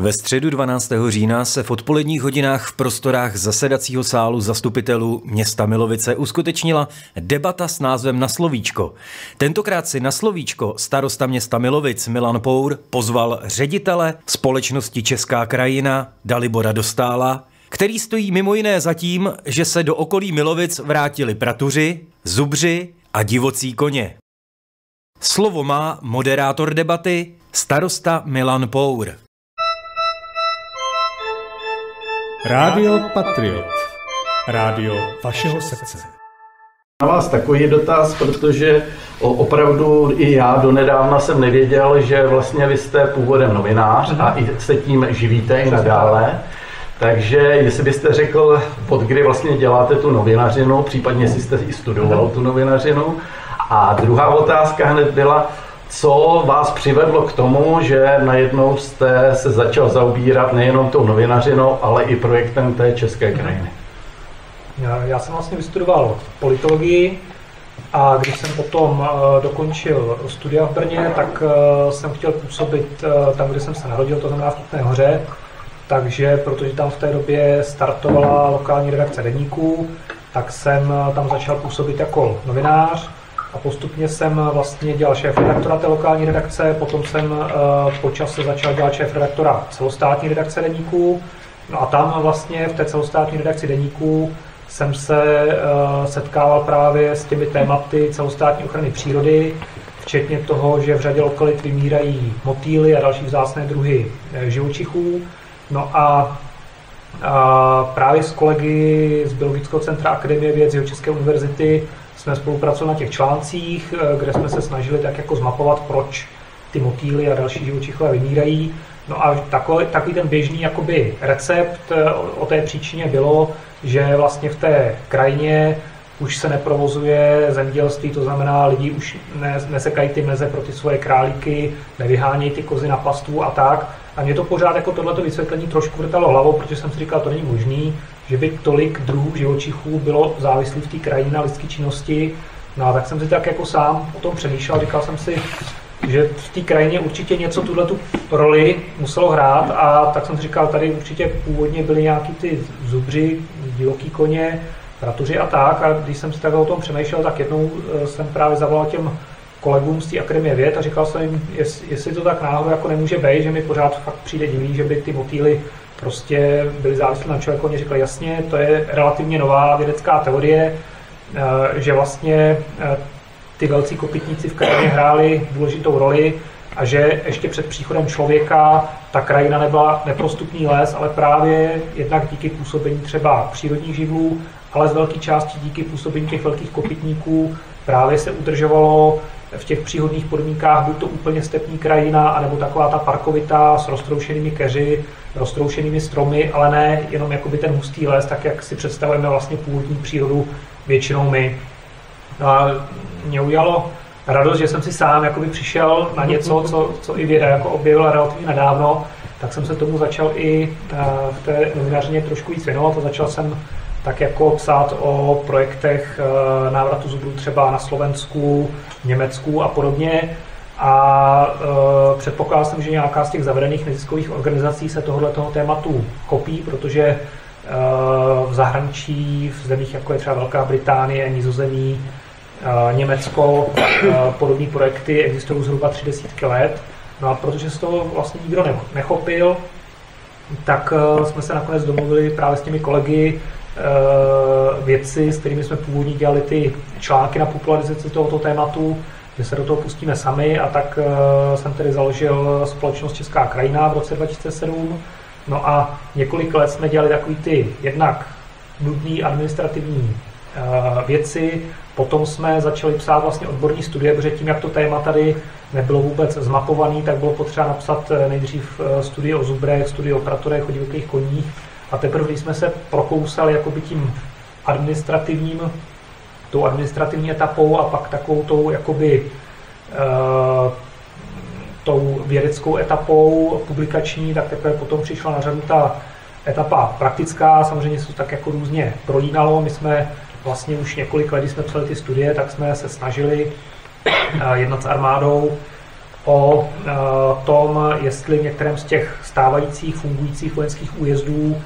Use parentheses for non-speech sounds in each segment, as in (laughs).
Ve středu 12. října se v odpoledních hodinách v prostorách zasedacího sálu zastupitelů města Milovice uskutečnila debata s názvem Na slovíčko. Tentokrát si na slovíčko starosta města Milovic Milan Pour pozval ředitele společnosti Česká krajina Dalibora Dostála, který stojí mimo jiné za tím, že se do okolí Milovic vrátili pratuři, zubři a divocí koně. Slovo má moderátor debaty starosta Milan Pour. Rádio Patriot. Rádio vašeho srdce. Na vás takový dotaz, protože opravdu i já donedávna jsem nevěděl, že vlastně vy jste původem novinář a i se tím živíte i nadále. Takže jestli byste řekl, pod kdy vlastně děláte tu novinařinu, případně jestli jste i studoval tu novinařinu. A druhá otázka hned byla, co vás přivedlo k tomu, že najednou jste se začal zaobírat nejenom tou novinařinou, ale i projektem té české krajiny? Já jsem vlastně vystudoval politologii a když jsem potom eh, dokončil studia v Brně, tak eh, jsem chtěl působit eh, tam, kde jsem se narodil, to znamená v Kutné hoře. Takže, protože tam v té době startovala lokální redakce denníků, tak jsem tam začal působit jako novinář a postupně jsem vlastně dělal šéf redaktora té lokální redakce, potom jsem uh, po čase začal dělat šéf redaktora celostátní redakce deníků. No a tam vlastně v té celostátní redakci deníků jsem se uh, setkával právě s těmi tématy celostátní ochrany přírody, včetně toho, že v řadě lokalit vymírají motýly a další vzácné druhy eh, živočichů. No a a právě s kolegy z Biologického centra Akademie věd z České univerzity jsme spolupracovali na těch článcích, eh, kde jsme se snažili tak jako zmapovat, proč ty motýly a další živočichové vymírají. No a takový, takový ten běžný jakoby recept eh, o té příčině bylo, že vlastně v té krajině už se neprovozuje zemědělství, to znamená, lidi už ne, nesekají ty meze pro ty svoje králíky, nevyhánějí ty kozy na pastu a tak. A mě to pořád jako tohleto vysvětlení trošku vrtalo hlavou, protože jsem si říkal, to není možný, že by tolik druhů živočichů bylo závislých v té krajině na lidské činnosti. No a tak jsem si tak jako sám o tom přemýšlel, říkal jsem si, že v té krajině určitě něco tuhle tu roli muselo hrát a tak jsem si říkal, tady určitě původně byly nějaký ty zubři, divoký koně, ratuři a tak a když jsem si tak o tom přemýšlel, tak jednou eh, jsem právě zavolal těm kolegům z té Akademie věd a říkal jsem jim, jestli to tak náhodou jako nemůže být, že mi pořád fakt přijde divný, že by ty motýly prostě byli závislí na člověku. Oni řekli, jasně, to je relativně nová vědecká teorie, eh, že vlastně eh, ty velcí kopytníci v krajině hráli důležitou roli a že ještě před příchodem člověka ta krajina nebyla neprostupný les, ale právě jednak díky působení třeba přírodních živlů, ale z velké části díky působení těch velkých kopytníků právě se udržovalo v těch příhodných podmínkách buď to úplně stepní krajina, anebo taková ta parkovitá s roztroušenými keři, roztroušenými stromy, ale ne jenom jakoby ten hustý les, tak jak si představujeme vlastně původní přírodu většinou my. No a mě udělalo radost, že jsem si sám jakoby přišel na něco, co, co i věda jako objevila relativně nedávno, tak jsem se tomu začal i eh, v té novinařině trošku víc věnovat a začal jsem tak jako psát o projektech eh, návratu zubrů třeba na Slovensku, Německu a podobně. A e, předpokládal jsem, že nějaká z těch zavedených neziskových organizací se tohoto toho tématu kopí, protože e, v zahraničí, v zemích jako je třeba Velká Británie, Nizozemí, e, Německo, podobné projekty existují zhruba tři desítky let. No a protože se toho vlastně nikdo nechopil, tak jsme se nakonec domluvili právě s těmi kolegy věci, s kterými jsme původně dělali ty články na popularizaci tohoto tématu, že se do toho pustíme sami a tak uh, jsem tedy založil společnost Česká krajina v roce 2007. No a několik let jsme dělali takový ty jednak nudný administrativní uh, věci, potom jsme začali psát vlastně odborní studie, protože tím, jak to téma tady nebylo vůbec zmapované, tak bylo potřeba napsat eh, nejdřív studie o zubrech, studie o pratorech, o divokých koních a teprve, když jsme se prokousali jakoby tím administrativním tou administrativní etapou a pak takovou tou jakoby uh, tou vědeckou etapou publikační, tak teprve potom přišla na řadu ta etapa praktická, samozřejmě se to tak jako různě prolínalo. My jsme vlastně už několik let, když jsme psali ty studie, tak jsme se snažili uh, jednat s armádou o tom, jestli v některém z těch stávajících fungujících vojenských újezdů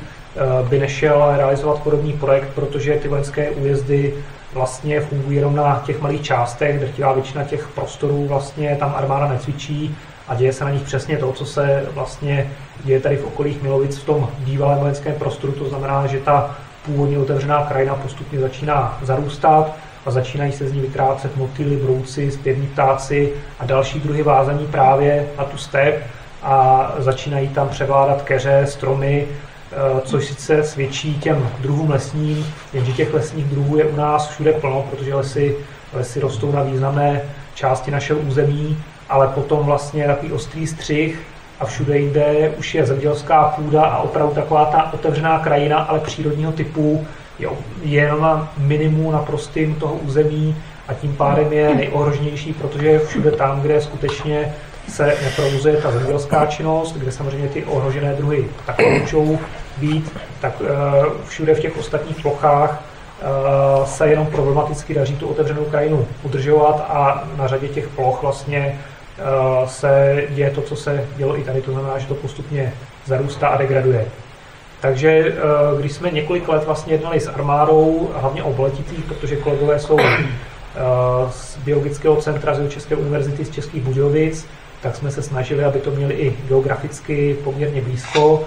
by nešel realizovat podobný projekt, protože ty vojenské újezdy vlastně fungují jenom na těch malých částech, drtivá většina těch prostorů vlastně tam armáda necvičí a děje se na nich přesně to, co se vlastně děje tady v okolích Milovic v tom bývalém vojenském prostoru, to znamená, že ta původně otevřená krajina postupně začíná zarůstat a začínají se z ní vytrácet motýly, brouci, zpěvní ptáci a další druhy vázaní právě na tu step a začínají tam převládat keře, stromy, což sice svědčí těm druhům lesním, jenže těch lesních druhů je u nás všude plno, protože lesy, lesy rostou na významné části našeho území, ale potom vlastně takový ostrý střih a všude jinde už je zemědělská půda a opravdu taková ta otevřená krajina, ale přírodního typu je, je jenom na minimu naprostým toho území a tím pádem je nejohroženější, protože všude tam, kde skutečně se neprovozuje ta zemědělská činnost, kde samozřejmě ty ohrožené druhy také můžou být, tak eh, všude v těch ostatních plochách eh, se jenom problematicky daří tu otevřenou krajinu udržovat a na řadě těch ploch vlastně eh, se děje to, co se dělo i tady, to znamená, že to postupně zarůstá a degraduje. Takže když jsme několik let vlastně jednali s armádou, hlavně o protože kolegové jsou z Biologického centra z České univerzity z Českých Budějovic, tak jsme se snažili, aby to měli i geograficky poměrně blízko.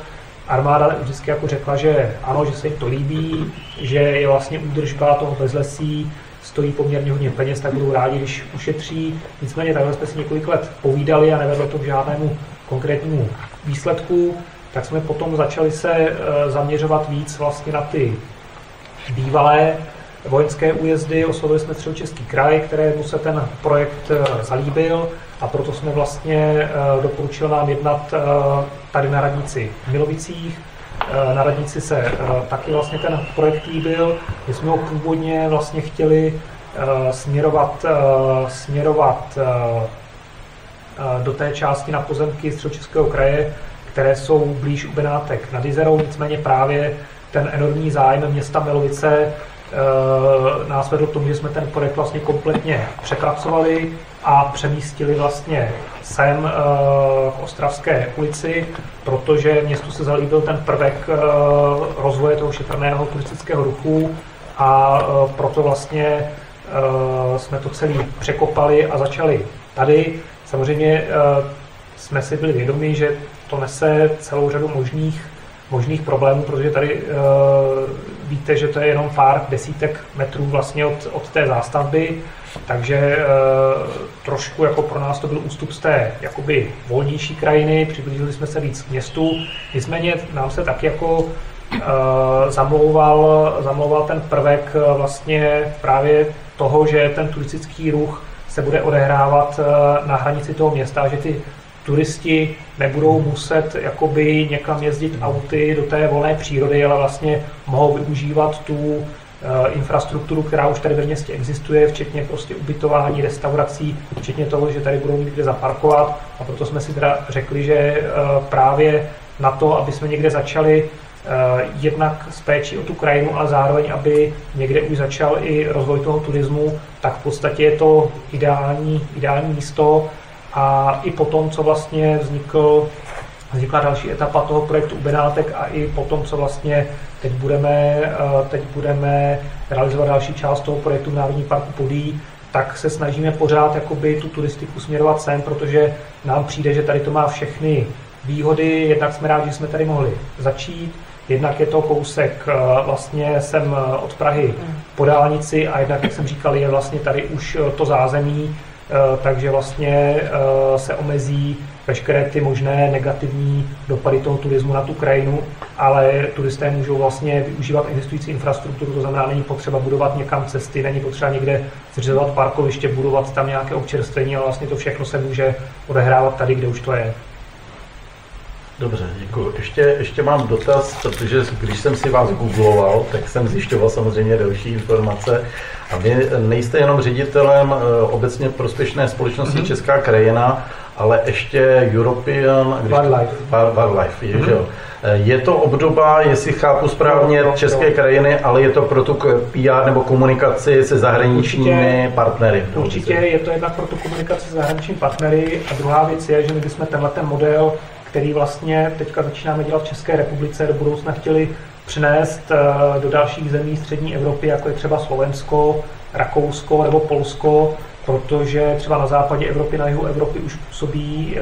Armáda vždycky jako řekla, že ano, že se jim to líbí, že je vlastně údržba toho bezlesí, stojí poměrně hodně peněz, tak budou rádi, když ušetří. Nicméně takhle jsme si několik let povídali a nevedlo to k žádnému konkrétnímu výsledku, tak jsme potom začali se eh, zaměřovat víc vlastně na ty bývalé vojenské újezdy. Oslovili jsme Středočeský kraj, kterému se ten projekt eh, zalíbil a proto jsme vlastně eh, doporučili nám jednat eh, tady na radnici v Milovicích. Na radnici se taky vlastně ten projekt líbil. My jsme ho původně vlastně chtěli směrovat, směrovat do té části na pozemky Středočeského kraje, které jsou blíž u Benátek nad Izerou, nicméně právě ten enormní zájem města Milovice Eh, nás vedl k tomu, že jsme ten projekt vlastně kompletně přepracovali a přemístili vlastně sem eh, v Ostravské ulici, protože městu se zalíbil ten prvek eh, rozvoje toho šetrného turistického ruchu a proto vlastně jsme to celý překopali a začali tady. Samozřejmě jsme si byli vědomi, že to nese celou řadu možných možných problémů, protože tady víte, že to je jenom pár desítek metrů vlastně od, od té zástavby, takže uh, trošku jako pro nás to byl ústup z té jakoby volnější krajiny, přiblížili jsme se víc k městu, nicméně nám se tak jako uh, zamlouval, zamlouval ten prvek uh, vlastně právě toho, že ten turistický ruch se bude odehrávat uh, na hranici toho města, že ty turisti nebudou muset jakoby někam jezdit auty do té volné přírody, ale vlastně mohou využívat tu uh, infrastrukturu, která už tady ve městě existuje, včetně prostě ubytování, restaurací, včetně toho, že tady budou mít kde zaparkovat. A proto jsme si teda řekli, že uh, právě na to, aby jsme někde začali uh, jednak s péčí o tu krajinu, ale zároveň, aby někde už začal i rozvoj toho turismu, tak v podstatě je to ideální, ideální místo, a i potom, co vlastně vznikl, vznikla další etapa toho projektu u Benátek a i potom, co vlastně teď budeme, eh, teď budeme realizovat další část toho projektu v Národní parku Podí, tak se snažíme pořád jakoby tu turistiku směrovat sem, protože nám přijde, že tady to má všechny výhody. Jednak jsme rádi, že jsme tady mohli začít, jednak je to kousek eh, vlastně sem eh, od Prahy po dálnici a jednak, jak jsem říkal, je vlastně tady už to zázemí, takže vlastně eh, se omezí veškeré ty možné negativní dopady toho turismu na tu krajinu, ale turisté můžou vlastně využívat existující infrastrukturu, to znamená, není potřeba budovat někam cesty, není potřeba někde zřizovat parkoviště, budovat tam nějaké občerstvení, ale vlastně to všechno se může odehrávat tady, kde už to je. Dobře, děkuji. Ještě, ještě mám dotaz, protože když jsem si vás googloval, tak jsem zjišťoval samozřejmě další informace. A vy nejste jenom ředitelem eh, obecně prospěšné společnosti mm-hmm. Česká krajina, ale ještě European Wildlife. Wildlife je, jo. Je to obdoba, jestli chápu správně, jo, české krajiny, ale je to pro tu PR nebo komunikaci se zahraničními Určitě. partnery. Určitě je to jednak pro tu komunikaci s zahraničními partnery a druhá věc je, že my bychom tenhle ten model, který vlastně teďka začínáme dělat v České republice, do budoucna chtěli přinést eh, do dalších zemí střední Evropy, jako je třeba Slovensko, Rakousko nebo Polsko, protože třeba na západě Evropy, na jihu Evropy už působí eh,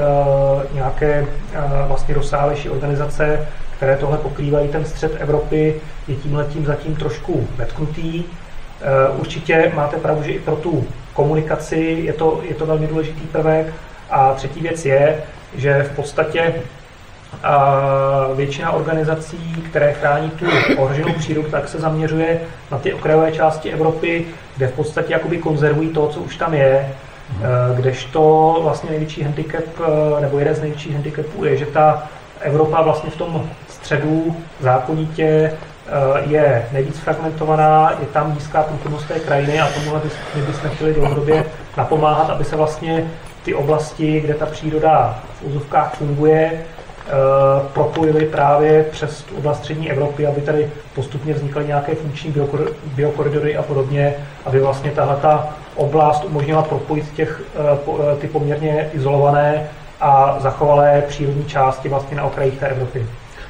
nějaké eh, vlastně rozsáhlejší organizace, které tohle pokrývají. Ten střed Evropy je tímhletím zatím trošku vetknutý. Určitě máte pravdu, že i pro tu komunikaci je to, je to velmi důležitý prvek. A třetí věc je, že v podstatě a většina organizací, které chrání tu ohroženou přírodu, tak se zaměřuje na ty okrajové části Evropy, kde v podstatě jakoby konzervují to, co už tam je. Eh, Kdežto vlastně největší handicap, eh, nebo jeden z největších handicapů je, že ta Evropa vlastně v tom středu zákonitě eh, je nejvíc fragmentovaná, je tam nízká průchodnost té krajiny a tomuhle my bychom chtěli dlouhodobě napomáhat, aby se vlastně ty oblasti, kde ta příroda v úzovkách funguje, eh, propojili právě přes oblast střední Evropy, aby tady postupně vznikaly nějaké funkční biokor- biokoridory a podobně, aby vlastně tahle ta oblast umožnila propojit těch, eh, eh, ty poměrně izolované a zachovalé přírodní části vlastně na okrajích té Evropy.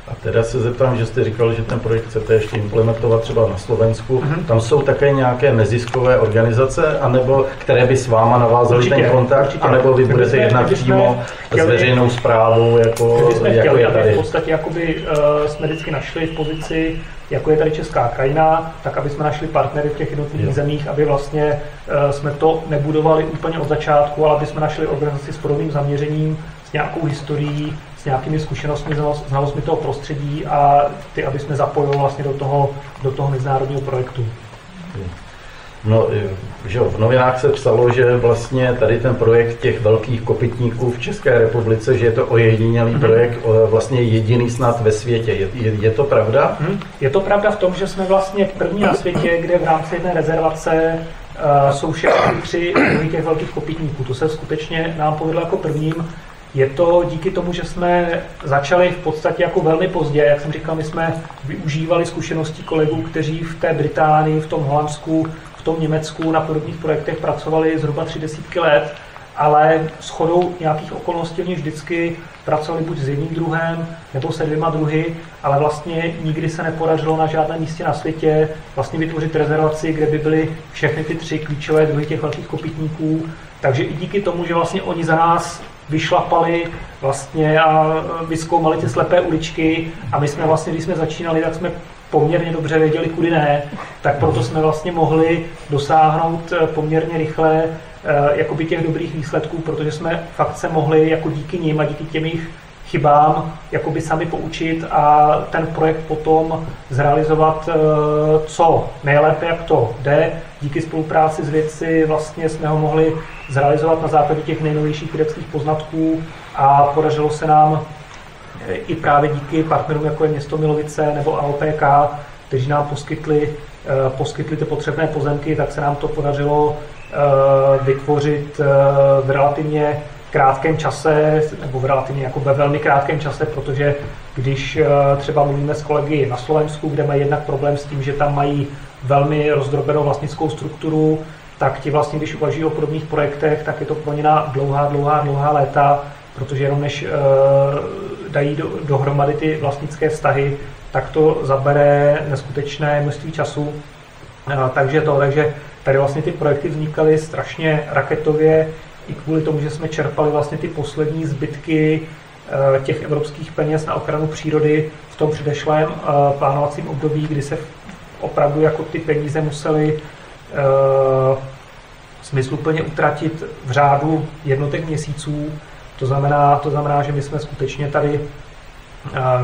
A teda se zeptám, že jste říkal, že ten projekt chcete ještě implementovat třeba na Slovensku. Mhm. Tam jsou také nějaké neziskové organizace, anebo které by s váma navázaly Určitě, ten kontakt, určitě. anebo vy budete bychom- jednat přímo s chtěli- veřejnou zprávou, jako, bychom jako chtěli, je aby v tady. podstatě jakoby, uh, jsme vždycky našli v pozici, jako je tady česká krajina, tak aby jsme našli partnery v těch jednotlivých Jo. zemích, aby vlastně uh, jsme to nebudovali úplně od začátku, ale aby jsme našli organizaci s podobným zaměřením, s nějakou historií, s nějakými zkušenostmi, znalost- znalostmi toho prostředí a ty, aby jsme zapojili vlastně do toho, do toho mezinárodního projektu. No, že jo, v novinách se psalo, že vlastně tady ten projekt těch velkých kopytníků v České republice, že je to ojedinělý Mhm. projekt, o, vlastně jediný snad ve světě. Je, je, je to pravda? Hm? Je to pravda v tom, že jsme vlastně první na světě, kde v rámci jedné rezervace uh, jsou všechny tři těch velkých kopytníků. To se skutečně nám povedlo jako prvním. Je to díky tomu, že jsme začali v podstatě jako velmi pozdě, jak jsem říkal, my jsme využívali zkušenosti kolegů, kteří v té Británii, v tom Holandsku, v tom Německu na podobných projektech pracovali zhruba tři desítky let, ale s chodou nějakých okolností oni vždycky pracovali buď s jedním druhem nebo se dvěma druhy, ale vlastně nikdy se nepodařilo na žádném místě na světě vlastně vytvořit rezervaci, kde by byly všechny ty tři klíčové druhy těch velkých kopytníků. Takže i díky tomu, že vlastně oni za nás vyšlapali vlastně a vyskoumali ty slepé uličky. A my jsme vlastně, když jsme začínali, tak jsme poměrně dobře věděli, kudy ne, tak proto jsme vlastně mohli dosáhnout eh, poměrně rychle eh, jakoby těch dobrých výsledků, protože jsme fakt se mohli jako díky nim a díky těm jejich chybám jakoby sami poučit a ten projekt potom zrealizovat eh, co nejlépe, jak to jde. Díky spolupráci s vědci vlastně jsme ho mohli zrealizovat na základě těch nejnovějších vědeckých poznatků a podařilo se nám eh, i právě díky partnerům, jako je město Milovice nebo AOPK, kteří nám poskytli, eh, poskytli ty potřebné pozemky, tak se nám to podařilo vytvořit v relativně krátkém čase, nebo v relativně jako ve velmi krátkém čase, protože když eh, třeba mluvíme s kolegy na Slovensku, kde mají jednak problém s tím, že tam mají velmi rozdrobenou vlastnickou strukturu, tak ti vlastně, když uvažují o podobných projektech, tak je to pro ně na dlouhá, dlouhá, dlouhá léta, protože jenom než uh, dají do, dohromady ty vlastnické vztahy, tak to zabere neskutečné množství času. Uh, takže to, takže tady vlastně ty projekty vznikaly strašně raketově, i kvůli tomu, že jsme čerpali vlastně ty poslední zbytky uh, těch evropských peněz na ochranu přírody v tom předešlém uh, plánovacím období, kdy se opravdu jako ty peníze museli uh, smysluplně utratit v řádu jednotek měsíců. To znamená, to znamená, že my jsme skutečně tady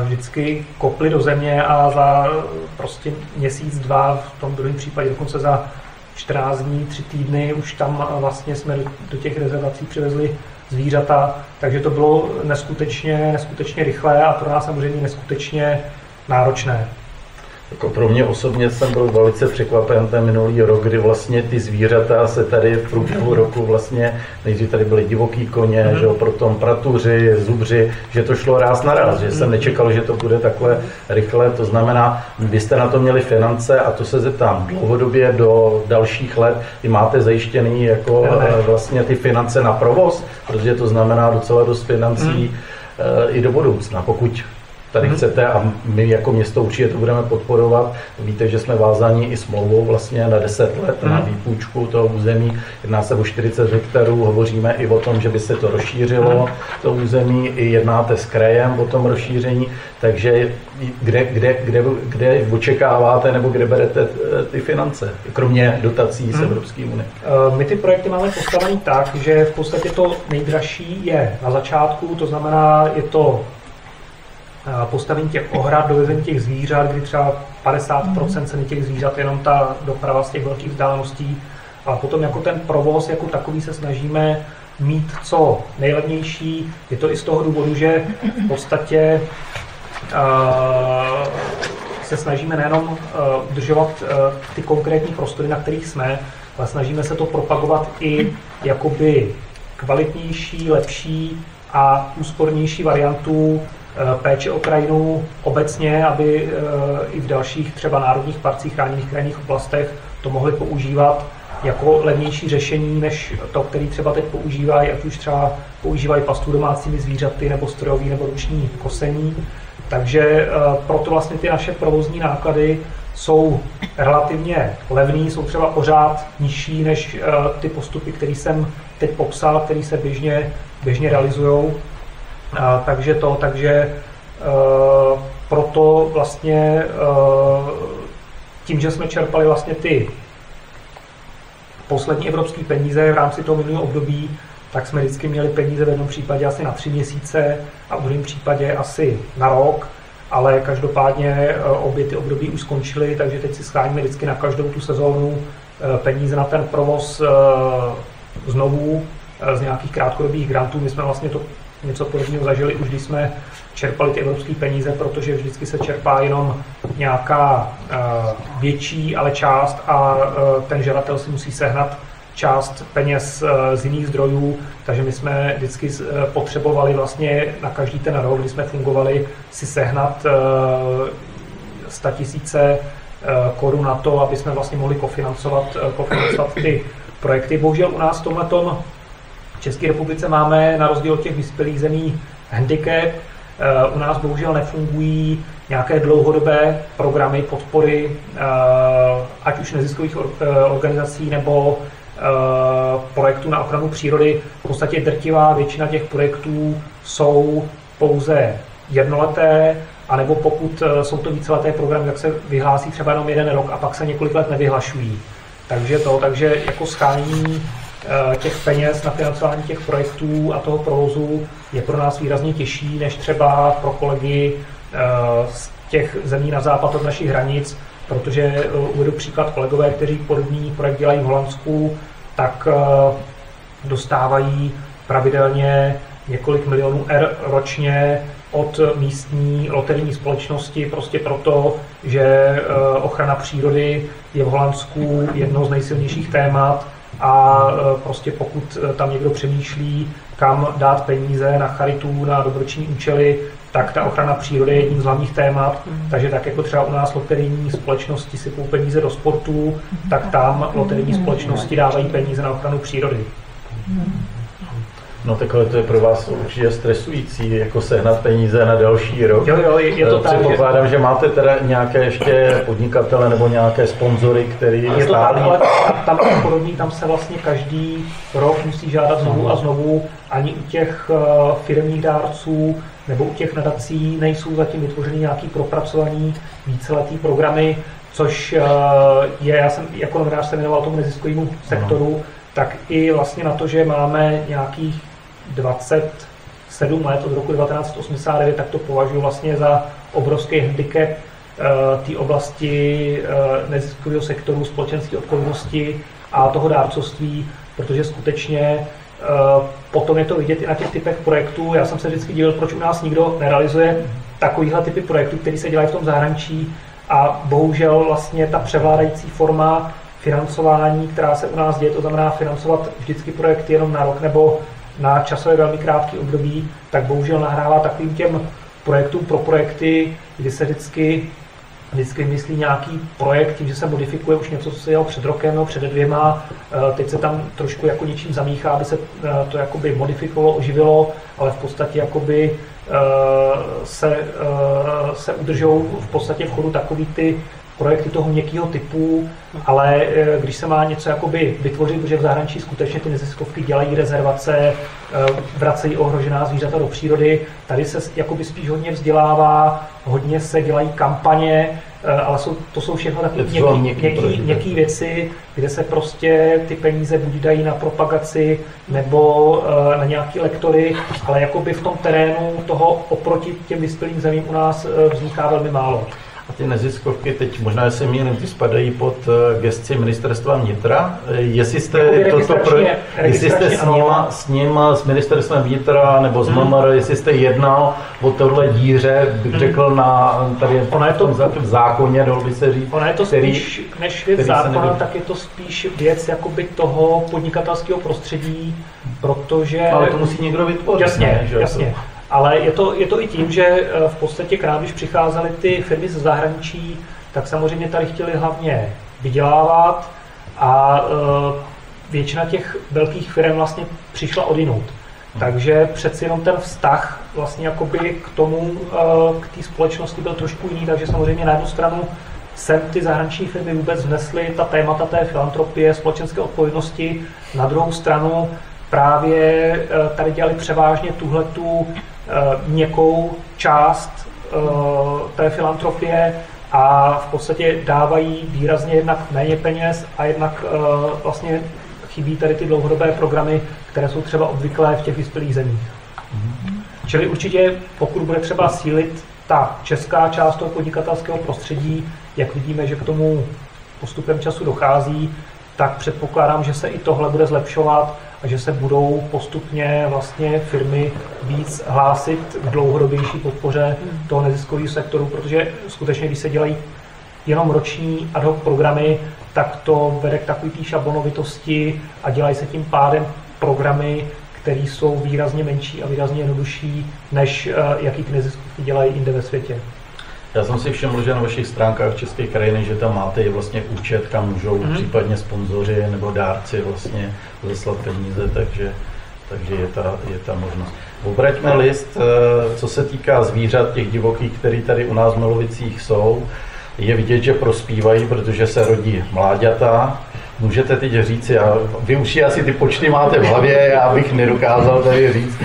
vždycky kopli do země a za prostě měsíc, dva, v tom druhém případě dokonce za 14 dní, 3 týdny už tam vlastně jsme do, do těch rezervací přivezli zvířata, takže to bylo neskutečně, neskutečně rychlé a pro nás samozřejmě neskutečně náročné. Jako pro mě osobně jsem byl velice překvapen ten minulý rok, kdy vlastně ty zvířata se tady v průběhu roku vlastně, nejdřív tady byly divoký koně, mm. že jo, potom pratuři, zubři, že to šlo ráz na ráz, že jsem mhm. nečekal, že to bude takhle rychle, to znamená, vy jste na to měli finance a to se zeptám, dlouhodobě do dalších let i máte zajištěný jako ne. Eh, vlastně ty finance na provoz, protože to znamená docela dost financí mm. i do budoucna, pokud tady hmm. chcete a my jako město určitě to budeme podporovat. Víte, že jsme vázáni i smlouvou vlastně na 10 let hmm. na výpůjčku toho území. Jedná se o 40 hektarů, hovoříme i o tom, že by se to rozšířilo, hmm. to území, i jednáte s krajem o tom rozšíření, takže kde, kde, kde, kde očekáváte nebo kde berete eh, ty finance, kromě dotací hmm. z Evropské unie? Eh, my ty projekty máme postavený tak, že v podstatě to nejdražší je na začátku, to znamená, je to postavení těch ohrad, dovezení těch zvířat, kdy třeba 50% ceny těch zvířat, jenom ta doprava z těch velkých vzdáleností. A potom jako ten provoz jako takový se snažíme mít co nejlevnější. Je to i z toho důvodu, že v podstatě uh, se snažíme nejenom uh, udržovat uh, ty konkrétní prostory, na kterých jsme, ale snažíme se to propagovat i jakoby kvalitnější, lepší a úspornější variantu Eh, péče o krajinu obecně, aby eh, i v dalších třeba národních parcích, chráněných krajinných oblastech to mohli používat jako levnější řešení, než to, který třeba teď používají, ať už třeba používají pastu domácími zvířaty nebo strojový nebo ruční kosení. Takže eh, proto vlastně ty naše provozní náklady jsou relativně levný, jsou třeba pořád nižší než ty postupy, které jsem teď popsal, které se běžně, běžně realizují takže to, takže uh, proto vlastně uh, tím, že jsme čerpali vlastně ty poslední evropské peníze v rámci toho minulého období, tak jsme vždycky měli peníze v jednom případě asi na tři měsíce a v druhém případě asi na rok, ale každopádně obě ty období už skončily, takže teď si scháníme vždycky na každou tu sezónu peníze na ten provoz znovu z nějakých krátkodobých grantů. My jsme vlastně to něco podobného zažili už, když jsme čerpali ty evropské peníze, protože vždycky se čerpá jenom nějaká uh, větší, ale část a uh, ten žadatel si musí sehnat část peněz uh, z jiných zdrojů, takže my jsme vždycky potřebovali vlastně na každý ten rok, kdy jsme fungovali, si sehnat uh, 100 tisíce korun na to, aby jsme vlastně mohli kofinancovat, kofinancovat ty projekty. Bohužel u nás v tomhle České republice máme na rozdíl od těch vyspělých zemí handicap. Eh, u nás bohužel nefungují nějaké dlouhodobé programy podpory, eh, ať už neziskových eh, organizací nebo projektů na ochranu přírody. V podstatě drtivá většina těch projektů jsou pouze jednoleté, anebo pokud jsou to víceleté programy, tak se vyhlásí třeba jenom jeden rok a pak se několik let nevyhlašují. Takže to, takže jako schání těch peněz na financování těch projektů a toho provozu je pro nás výrazně těžší než třeba pro kolegy eh, z těch zemí na západ od našich hranic, protože eh, uvedu příklad kolegové, kteří podobný projekt dělají v Holandsku, tak dostávají pravidelně několik milionů R ročně od místní loterijní společnosti, prostě proto, že ochrana přírody je v Holandsku jedno z nejsilnějších témat a e, prostě pokud e, tam někdo přemýšlí, kam dát peníze na charitu, na dobroční účely, tak ta ochrana přírody je jedním z hlavních témat, mm. takže tak jako třeba u nás loterijní společnosti sypou peníze do sportu, tak tam loterijní společnosti dávají peníze na ochranu přírody. Mm. No takhle to je pro vás určitě stresující, jako sehnat peníze na další rok. Jo, jo, je, je to tak. Předpokládám, že... máte teda nějaké ještě podnikatele nebo nějaké sponzory, který je to tak, ale tam, tam, podobný, tam se vlastně každý rok musí žádat znovu a znovu. Ani u těch uh, firmních dárců nebo u těch nadací nejsou zatím vytvořeny nějaký propracovaný víceletý programy, což uh, je, já jsem jako novinář se věnoval tomu neziskovému sektoru, tak i vlastně na to, že máme nějakých 27 let od roku 1989, tak to považuji vlastně za obrovský handicap eh, té oblasti eh, neziskového sektoru, společenské odpovědnosti a toho dárcovství, protože skutečně eh, potom je to vidět i na těch typech projektů. Já jsem se vždycky divil, proč u nás nikdo nerealizuje takovýhle typy projektů, které se dělají v tom zahraničí a bohužel vlastně ta převládající forma financování, která se u nás děje, to znamená financovat vždycky projekty jenom na rok nebo na časové velmi krátké období, tak bohužel nahrává takovým těm projektům pro projekty, kdy se vždycky vždycky myslí nějaký projekt tím, že se modifikuje už něco, co se jelo před rokem nebo před dvěma, eh, teď se tam trošku jako něčím zamíchá, aby se eh, to jakoby modifikovalo, oživilo, ale v podstatě jakoby eh, se, se udržou v podstatě v chodu takový ty projekty toho měkkého typu, ale eh, když se má něco jakoby vytvořit, protože v zahraničí skutečně ty neziskovky dělají rezervace, eh, vracejí ohrožená zvířata do přírody, tady se jakoby spíš hodně vzdělává, hodně se dělají kampaně, eh, ale jsou, to jsou všechno takové měkký, měkký, měkký věci, kde se prostě ty peníze buď dají na propagaci nebo na nějaký lektory, ale jakoby v tom terénu toho oproti těm vyspělým zemím u nás vzniká velmi málo. A ty neziskovky, teď možná se mýlím, ty spadají pod eh, gesci ministerstva vnitra. Eh, jestli jste, toto pro, jestli jste s, nima, s ním, s ministerstvem vnitra nebo s hmm. MMR, jestli jste jednal o tohle díře, bych hmm. řekl, na tady ona je to, v zákoně, dalo by se říct. Ona je to který, spíš, než věc zákona, tak je to spíš věc jakoby toho podnikatelského prostředí, protože... Ale to musí někdo vytvořit. Jasně, ne, že jasně. Ale je to, je to i tím, že eh, v podstatě k nám, když přicházely ty firmy ze zahraničí, tak samozřejmě tady chtěli hlavně vydělávat a eh, většina těch velkých firm vlastně přišla odinut. Takže přeci jenom ten vztah vlastně jakoby k tomu, eh, k té společnosti byl trošku jiný, takže samozřejmě na jednu stranu sem ty zahraniční firmy vůbec vnesly ta témata té filantropie, společenské odpovědnosti, na druhou stranu právě tady dělali převážně tuhletu měkkou část eh, té filantropie a v podstatě dávají výrazně jednak méně peněz a jednak eh, vlastně chybí tady ty dlouhodobé programy, které jsou třeba obvyklé v těch vyspělých zemích. Mm-hmm. Čili určitě, pokud bude třeba sílit ta česká část toho podnikatelského prostředí, jak vidíme, že k tomu postupem času dochází, tak předpokládám, že se i tohle bude zlepšovat a že se budou postupně vlastně firmy víc hlásit k dlouhodobější podpoře toho neziskového sektoru, protože skutečně, když se dělají jenom roční ad hoc programy, tak to vede k takové té šablonovitosti a dělají se tím pádem programy, které jsou výrazně menší a výrazně jednodušší, než eh, jaký ty neziskovky dělají jinde ve světě. Já jsem si všiml, že na vašich stránkách České krajiny, že tam máte i vlastně účet, kam můžou mm. případně sponzoři nebo dárci vlastně zaslat peníze, takže, takže je, ta, je ta možnost. Obraťme list, eh, co se týká zvířat, těch divokých, které tady u nás v Milovicích jsou. Je vidět, že prospívají, protože se rodí mláďata, můžete teď říct, já, vy už asi ty počty máte v hlavě, já bych nedokázal tady říct,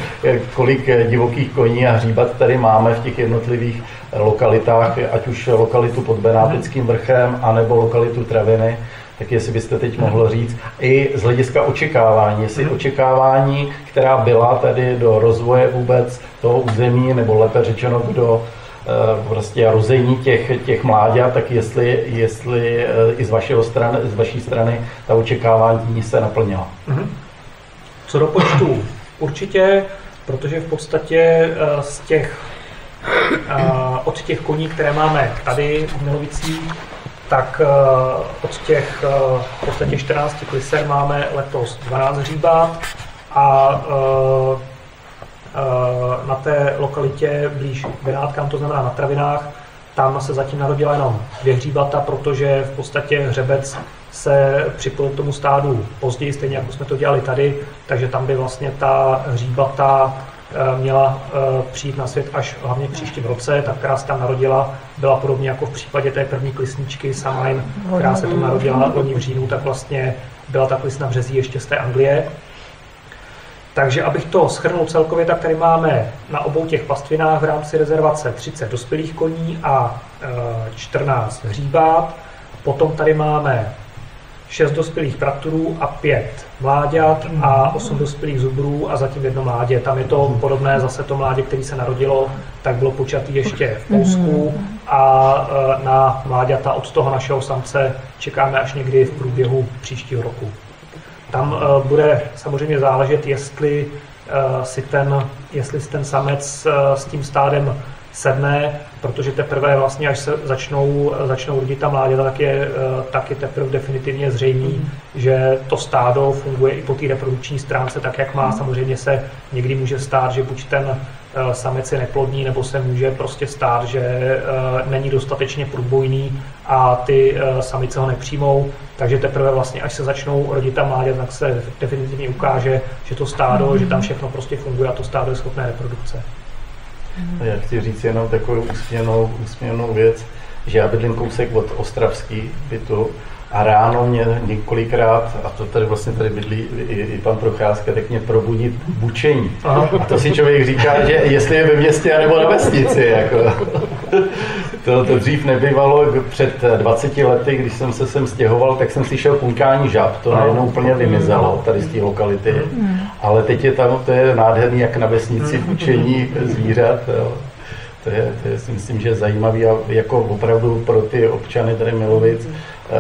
kolik divokých koní a hříbat tady máme v těch jednotlivých lokalitách, ať už lokalitu pod Benátickým vrchem, anebo lokalitu Traviny, tak jestli byste teď mohl říct, i z hlediska očekávání, jestli očekávání, která byla tady do rozvoje vůbec toho území, nebo lépe řečeno do Eh, prostě rození těch, těch mláďat, tak jestli, jestli eh, i z, vašeho strany, z vaší strany ta očekávání se naplnila. Mm-hmm. Co do počtu? Určitě, protože v podstatě eh, z těch, od těch koní, které máme tady v Milovicích, tak od těch v podstatě 14 kliser máme letos 12 hříbat a na té lokalitě blíž Benátkám, to znamená na Travinách, tam se zatím narodila jenom dvě hříbata, protože v podstatě hřebec se připojil k tomu stádu později, stejně jako jsme to dělali tady, takže tam by vlastně ta hříbata měla eh, přijít na svět až hlavně příštím roce. Ta, která se tam narodila, byla podobně jako v případě té první klisničky Samhain, která se tu narodila loni v říjnu, tak vlastně byla ta klisna březí ještě z té Anglie. Takže abych to schrnul celkově, tak tady máme na obou těch pastvinách v rámci rezervace 30 dospělých koní a 14 e, hříbát. Potom tady máme 6 dospělých praturů a 5 mláďat a 8 dospělých zubrů a zatím jedno mládě. Tam je to podobné, zase to mládě, které se narodilo, tak bylo počatý ještě v Polsku a e, na mláďata od toho našeho samce čekáme až někdy v průběhu příštího roku. Tam uh, bude samozřejmě záležet, jestli uh, si ten, jestli ten samec s tím stádem sedne, protože teprve vlastně, až se začnou, začnou rodit ta mláďata, tak je, tak je teprve definitivně zřejmý, že to stádo funguje i po té reprodukční stránce tak, jak má. Samozřejmě se někdy může stát, že buď ten Eh, samec je neplodný, nebo se může prostě stát, že eh, není dostatečně průbojný a ty eh, samice ho nepřijmou, takže teprve vlastně, až se začnou rodit ta mláďata, tak se definitivně ukáže, že to stádo, mm-hmm. že tam všechno prostě funguje a to stádo je schopné reprodukce. Já chci říct jenom takovou úsměvnou, úsměvnou věc, že já bydlím kousek od Ostravský bytu a ráno mě několikrát, a to tady vlastně tady bydlí i, i pan Procházka, tak mě probudí bučení. Aha. A to si člověk říká, že jestli je ve městě nebo na vesnici. Jako. To, to dřív nebývalo před 20 lety, když jsem se sem stěhoval, tak jsem slyšel punkání žab, to najednou úplně vymizelo tady z té lokality. Hmm. Ale teď je tam, to je nádherný, jak na vesnici bučení zvířat. Jo. To je, to je si myslím, že zajímavý a jako opravdu pro ty občany tady Milovic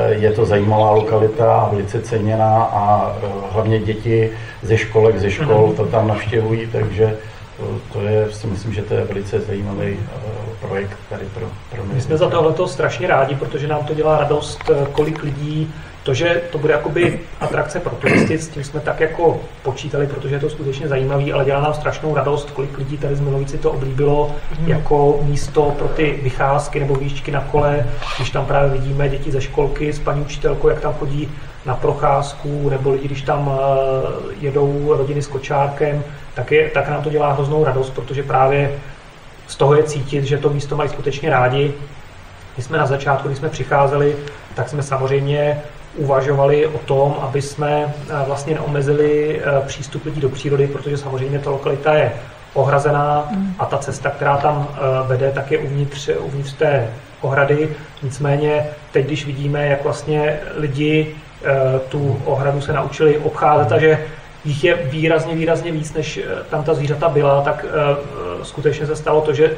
je to zajímavá lokalita, velice ceněná a eh, hlavně děti ze školek, ze škol mhm. to tam navštěvují, takže eh, to je, si myslím, že to je velice zajímavý projekt tady pro, pro mě. My jsme za tohleto strašně rádi, protože nám to dělá radost, kolik lidí to, že to bude jakoby atrakce pro turisty, s tím jsme tak jako počítali, protože je to skutečně zajímavý, ale dělá nám strašnou radost, kolik lidí tady z Milovici to oblíbilo mm. jako místo pro ty vycházky nebo výšky na kole, když tam právě vidíme děti ze školky s paní učitelkou, jak tam chodí na procházku, nebo lidi, když tam eh, jedou rodiny s kočárkem, tak, je, tak nám to dělá hroznou radost, protože právě z toho je cítit, že to místo mají skutečně rádi. My jsme na začátku, když jsme přicházeli, tak jsme samozřejmě uvažovali o tom, aby jsme eh, vlastně neomezili eh, přístup lidí do přírody, protože samozřejmě ta lokalita je ohrazená a ta cesta, která tam eh, vede, tak je uvnitř, uvnitř té ohrady. Nicméně teď, když vidíme, jak vlastně lidi tu ohradu se naučili obcházet a že jich je výrazně, výrazně víc, než tam ta zvířata byla, tak skutečně se stalo to, že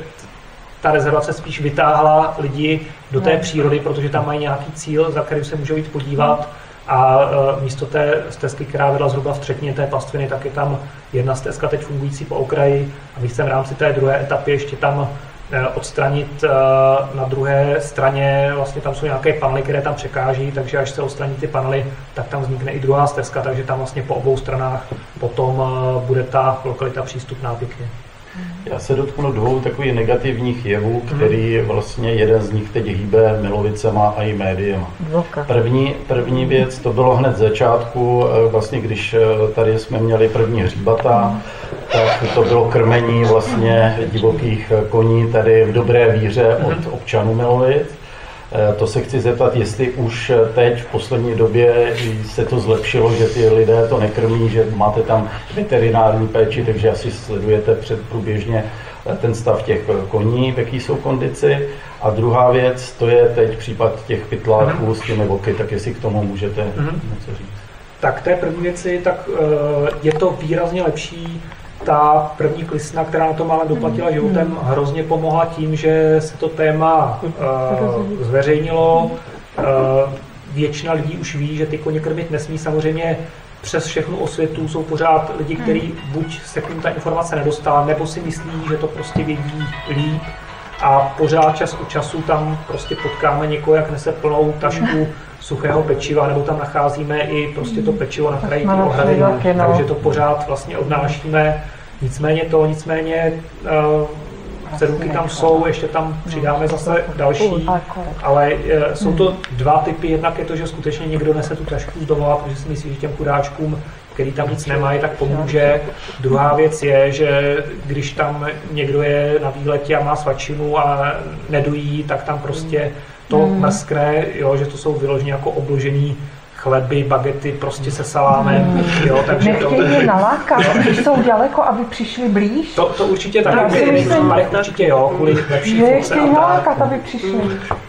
ta rezervace spíš vytáhla lidi do té přírody, protože tam mají nějaký cíl, za který se můžou jít podívat. A e, místo té stezky, která vedla zhruba v třetině té pastviny, tak je tam jedna stezka teď fungující po okraji. A my chceme v rámci té druhé etapy ještě tam e, odstranit e, na druhé straně, vlastně tam jsou nějaké panely, které tam překáží, takže až se odstraní ty panely, tak tam vznikne i druhá stezka, takže tam vlastně po obou stranách potom bude ta lokalita přístupná pěkně. Já se dotknu dvou takových negativních jevů, mhm. který vlastně jeden z nich teď hýbe Milovicema a i médiem. První, první věc, to bylo hned z začátku, eh, vlastně když eh, tady jsme měli první hříbata, tak to bylo krmení vlastně divokých koní tady v dobré víře od mhm. občanů Milovic. Eh, to se chci zeptat, jestli už teď v poslední době se to zlepšilo, že ty lidé to nekrmí, že máte tam veterinární péči, takže asi sledujete předprůběžně eh, ten stav těch eh, koní, v jaký jsou kondici. A druhá věc, to je teď případ těch pytláků mm-hmm. s těmi voky, tak jestli k tomu můžete mm-hmm. něco říct. Tak té první věci, tak je to výrazně lepší ta první klisna, která na to mále doplatila hmm. životem, hrozně pomohla tím, že se to téma uh, zveřejnilo. Uh, většina lidí už ví, že ty koně krmit nesmí. Samozřejmě přes všechnu osvětu jsou pořád lidi, hmm. kteří buď se k ním ta informace nedostala, nebo si myslí, že to prostě vědí líp. A pořád čas u času tam prostě potkáme někoho, jak nese plnou tašku hmm. suchého pečiva, nebo tam nacházíme i prostě to pečivo na kraji té ohrady, no. takže to pořád vlastně odnášíme Nicméně to, nicméně uh, cedulky tam jsou, ještě tam přidáme zase další, ale uh, jsou to dva typy. Jednak je to, že skutečně někdo nese tu tašku z domova, protože si myslí, že těm chudáčkům, který tam nic nemají, tak pomůže. Druhá věc je, že když tam někdo je na výletě a má svačinu a nedojí, tak tam prostě to hmm. mrskne, jo, že to jsou vyloženě jako obložený chleby, bagety prostě se salámem. Hmm. Jo, takže Nechtějí to... je nalákat, (laughs) když jsou daleko, aby přišli blíž? To, to určitě taky, v případech určitě jo, kvůli lepší funkce a nalákat, aby přišli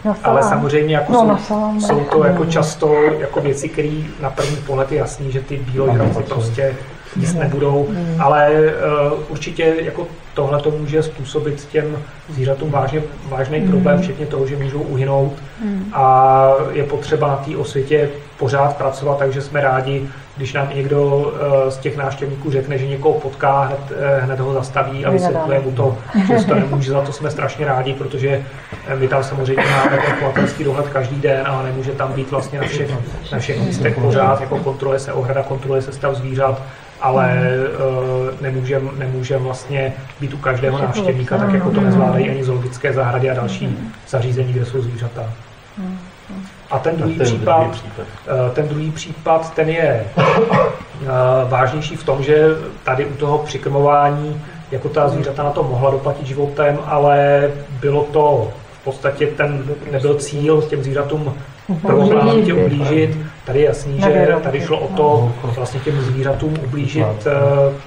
na Ale samozřejmě jako no, jsou, salám, jsou to jako často jako věci, které na první pohled je jasný, že ty bíložravci prostě nic nebudou, hmm. ale uh, určitě jako tohle to může způsobit těm zvířatům vážně, vážný mm. problém, včetně toho, že můžou uhynout. Mm. A je potřeba na té osvětě pořád pracovat, takže jsme rádi, když nám někdo z těch návštěvníků řekne, že někoho potká, hned, hned ho zastaví a vysvětluje mu to, že to nemůže. Za to jsme strašně rádi, protože my tam samozřejmě máme ten chovatelský dohled každý den, ale nemůže tam být vlastně na všech, na všech místech pořád, jako kontroluje se ohrada, kontroluje se stav zvířat, ale uh, nemůžeme nemůžem vlastně být u každého návštěvníka, tak jako to nezvládají ani zoologické zahrady a další zařízení, kde jsou zvířata. A ten druhý, ten případ, druhý případ, uh, ten druhý případ, ten je uh, vážnější v tom, že tady u toho přikrmování, jako ta zvířata na to mohla doplatit životem, ale bylo to v podstatě ten nebyl cíl těm zvířatům prvoplánitě ublížit. Tady je jasný, že tady šlo o to vlastně těm zvířatům ublížit, eh,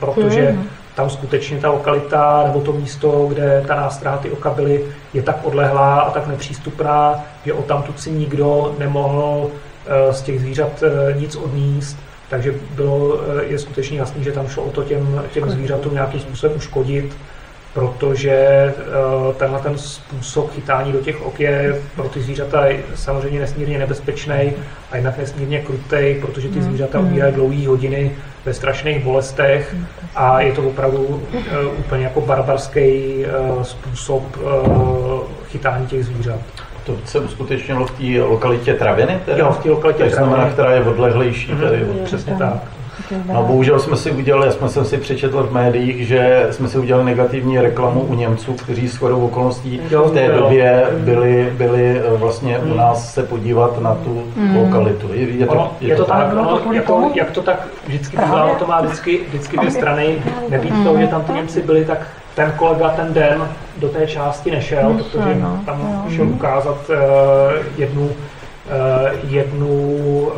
protože hmm. tam skutečně ta lokalita nebo to místo, kde ta nástraha ty oka byly, je tak odlehlá a tak nepřístupná, že o tamtud si nikdo nemohl eh, z těch zvířat eh, nic odníst. Takže bylo, je skutečně jasný, že tam šlo o to těm, těm zvířatům nějakým způsobem uškodit protože eh, tenhle ten způsob chytání do těch ok je pro ty zvířata samozřejmě nesmírně nebezpečný a jinak nesmírně krutej, protože ty hmm. zvířata umírají dlouhé hodiny ve strašných bolestech a je to opravdu eh, úplně jako barbarský eh, způsob chytání těch zvířat. To se uskutečnilo v té lokalitě Traviny? Teda? Jo, v té lokalitě Traviny. která je odlehlejší. Tady mm, Přesně tak. No bohužel jsme si udělali, jsme jsem si přečetl v médiích, že jsme si udělali negativní reklamu u Němců, kteří s chodou okolností v té době byli, byli eh, vlastně u nás se podívat na tu mm. lokalitu. Je, je, to, ono, je, je to, to tak, ono, jako, jak to tak vždycky bývá, to má vždycky, vždycky dvě strany. Nebýt to, že tam ty Němci byli, tak ten kolega ten den do té části nešel, no, protože no, tam šel ukázat uh, jednu, uh, jednu uh,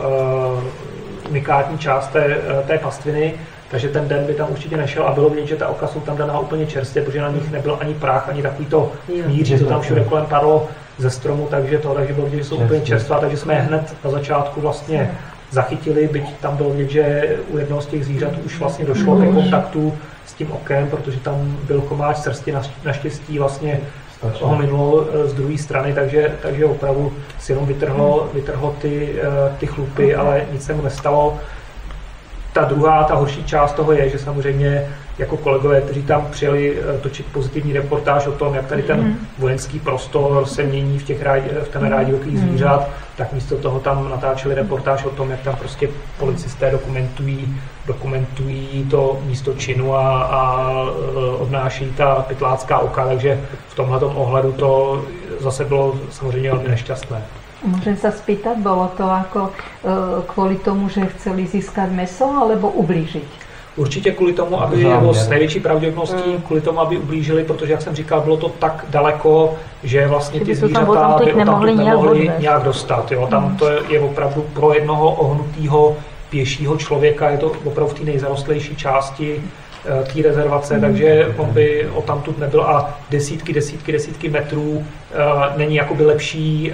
unikátní část té, té pastviny, takže ten den by tam určitě nešel a bylo vidět, že ta oka jsou tam daná úplně čerstvě, protože na nich nebyl ani prach, ani takový to mír, že to tam všude kolem padlo ze stromu, takže to, takže bylo vidět, že jsou úplně čerstvá, takže jsme je hned na začátku vlastně zachytili, byť tam bylo vidět, že u jednoho z těch zvířat už vlastně došlo ke kontaktu s tím okem, protože tam byl komáč srsti, naštěstí vlastně ho minulo z druhé strany, takže, takže opravdu si jenom vytrhlo, vytrhlo ty, eh, ty chlupy, ale nic se mu nestalo. Ta druhá, ta horší část toho je, že samozřejmě jako kolegové, kteří tam přijeli eh, točit pozitivní reportáž o tom, jak tady ten mhm. vojenský prostor se mění v, těch rádi, v ten rádiových mhm. zvířat, tak místo toho tam natáčeli reportáž o tom, jak tam prostě policisté dokumentují, dokumentují to místo činu a, a eh, odnáší ta pytlácká oka, takže v tomhle ohledu to zase bylo samozřejmě velmi nešťastné. Můžem se spýtat, bylo to jako eh, kvůli tomu, že chceli získat meso, alebo ublížit? Určitě kvůli tomu, aby jeho s největší pravděpodobností, mm. kvůli tomu, aby ublížili, protože, jak jsem říkal, bylo to tak daleko, že vlastně ty zvířata by nemohli, nemohli nějak dostat. Jo. Tam mm. to je opravdu pro jednoho ohnutého pěšího člověka, je to opravdu v té nejzarostlejší části Eh, té rezervace, mm. takže on by o tamtud nebyl a desítky, desítky, desítky metrů uh, není jakoby lepší,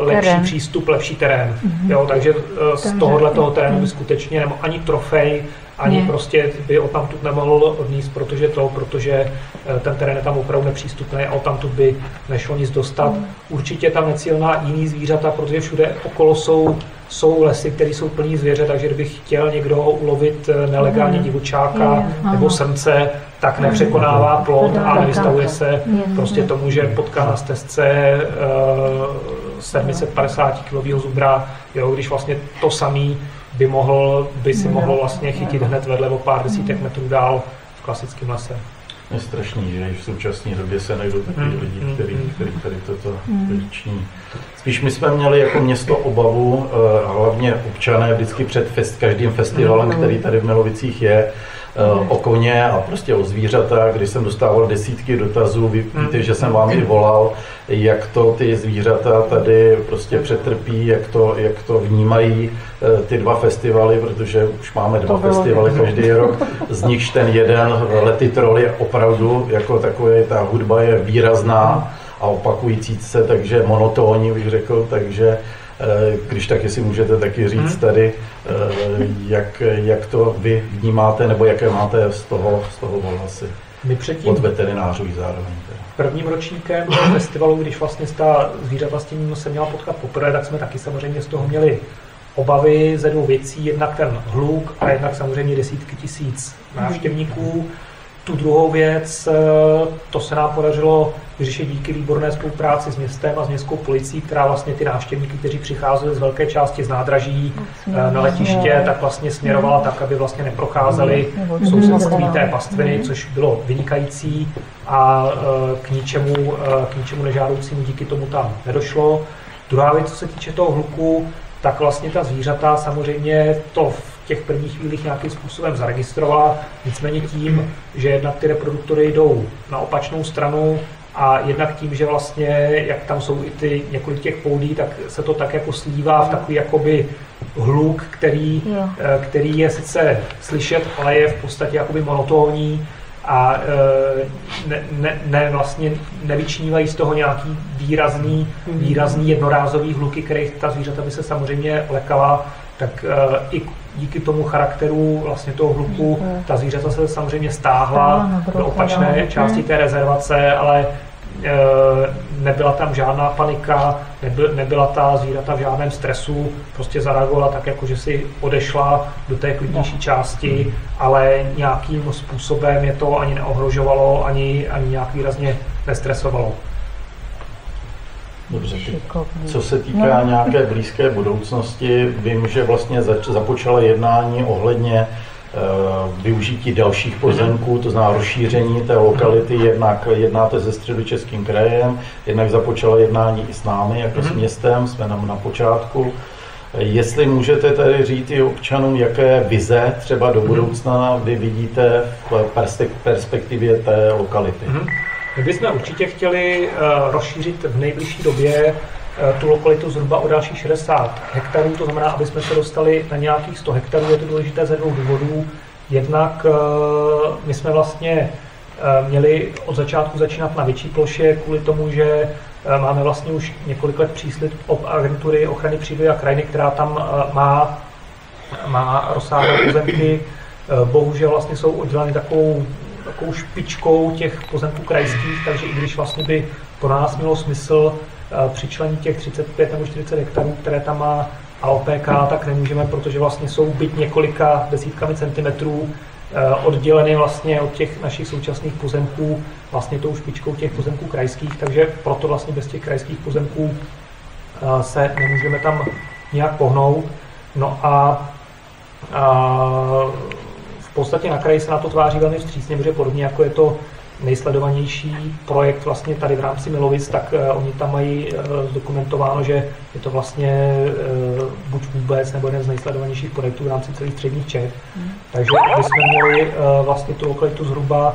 uh, lepší terén. přístup, lepší terén. Mm. Jo, takže z tohohle toho terénu by skutečně nebo ani trofej, ani ne. prostě by o tamtud nemohl odníst, protože to, protože ten terén je tam opravdu nepřístupný a o tamtud by nešlo nic dostat. Mm. Určitě tam necílná jiný zvířata, protože všude okolo jsou jsou lesy, které jsou plní zvěře, takže kdybych chtěl někdo ulovit eh, nelegálně mm. divočáka je, nebo srnce, tak nepřekonává plot a nevystavuje se prostě tomu, že potká na stezce uh, 750 kg zubra, jo, když vlastně to samý by, mohl, by si mohlo vlastně chytit hned vedle o pár desítek metrů dál v klasickém lese. Je strašný, že v současné době se najdou takový mm, lidi, mm, který, mm. který tady toto vyční. Spíš my jsme měli jako město obavu, eh, hlavně občané vždycky před fest, každým festivalem, který tady v Milovicích je, o koně a prostě o zvířata, když jsem dostával desítky dotazů, vy hmm. víte, že jsem vám i volal, jak to ty zvířata tady prostě přetrpí, jak to, jak to vnímají eh, ty dva festivaly, protože už máme dva festivaly každý rok, z nichž ten jeden Lety troll je opravdu jako takové, ta hudba je výrazná a opakující se, takže monotónní bych řekl, takže Eh, když tak, jestli můžete taky říct hmm. tady, eh, jak, jak to vy vnímáte, nebo jaké máte z toho, z toho ohlasy. My předtím od veterinářů i zároveň. Teda. prvním ročníkem festivalu, když vlastně ta zvířata s tím se měla potkat poprvé, tak jsme taky samozřejmě z toho měli obavy ze dvou věcí. Jednak ten hluk a jednak samozřejmě desítky tisíc návštěvníků. Tu druhou věc, eh, to se nám podařilo vyřešit díky výborné spolupráci s městem a s městskou policií, která vlastně ty návštěvníky, kteří přicházeli z velké části z nádraží eh, na letiště, tak vlastně směrovala tak, aby vlastně neprocházeli v sousedství té pastviny, což bylo vynikající a eh, k ničemu, k ničemu nežádoucímu díky tomu tam nedošlo. Druhá věc, co se týče toho hluku, tak vlastně ta zvířata samozřejmě to v těch prvních chvílích nějakým způsobem zaregistrovala. Nicméně tím, že jednak ty reproduktory jdou na opačnou stranu a jednak tím, že vlastně, jak tam jsou i ty několik těch poudí, tak se to tak jako slívá v takový jakoby hluk, který, Jo. eh, který je sice slyšet, ale je v podstatě jakoby monotónní a eh, ne, ne, ne, vlastně nevyčnívají z toho nějaký výrazný, výrazný jednorázový hluky, kterých ta zvířata by se samozřejmě lekala, tak eh, i díky tomu charakteru vlastně toho hluku ta zvířata se samozřejmě stáhla na do opačné broková. části té rezervace, ale eh, nebyla tam žádná panika, nebyl, nebyla ta zvířata v žádném stresu, prostě zareagovala tak, jako že si odešla do té klidnější části, ale nějakým způsobem je to ani neohrožovalo, ani, ani nějak výrazně nestresovalo. Dobře, Šikovný. co se týká nějaké blízké budoucnosti, vím, že vlastně zač, započala jednání ohledně eh, využití dalších pozemků, to znamená rozšíření té lokality, jednak jednáte se středočeským krajem, jednak započala jednání i s námi, jako s městem, jsme nám na počátku. Jestli můžete tady říct i občanům, jaké vize třeba do budoucna vy vidíte v perspe- perspektivě té lokality. Mhm. My bychom určitě chtěli eh, rozšířit v nejbližší době eh, tu lokalitu zhruba o dalších 60 hektarů, to znamená, aby jsme se dostali na nějakých 100 hektarů. Je to důležité ze dvou důvodů. Jednak eh, my jsme vlastně měli od začátku začínat na větší ploše kvůli tomu, že máme vlastně už několik let příslib od agentury ochrany přírody a krajiny, která tam má, má rozsáhlé pozemky. Bohužel vlastně jsou odděleny takovou, takovou špičkou těch pozemků krajských, takže i když vlastně by pro nás mělo smysl eh, přičlenit těch 35 nebo 40 hektarů, které tam má AOPK, tak nemůžeme, protože vlastně jsou byť několika desítkami centimetrů eh, odděleny vlastně od těch našich současných pozemků vlastně tou špičkou těch pozemků krajských, takže proto vlastně bez těch krajských pozemků eh, se nemůžeme tam nějak pohnout. No a, a v podstatě na kraji se na to tváří velmi vstřícně, protože podobně jako je to nejsledovanější projekt vlastně tady v rámci Milovic, tak uh, oni tam mají uh, zdokumentováno, že je to vlastně uh, buď vůbec nebo jeden z nejsledovanějších projektů v rámci celých středních Čech. Takže bychom měli uh, vlastně tu lokalitu zhruba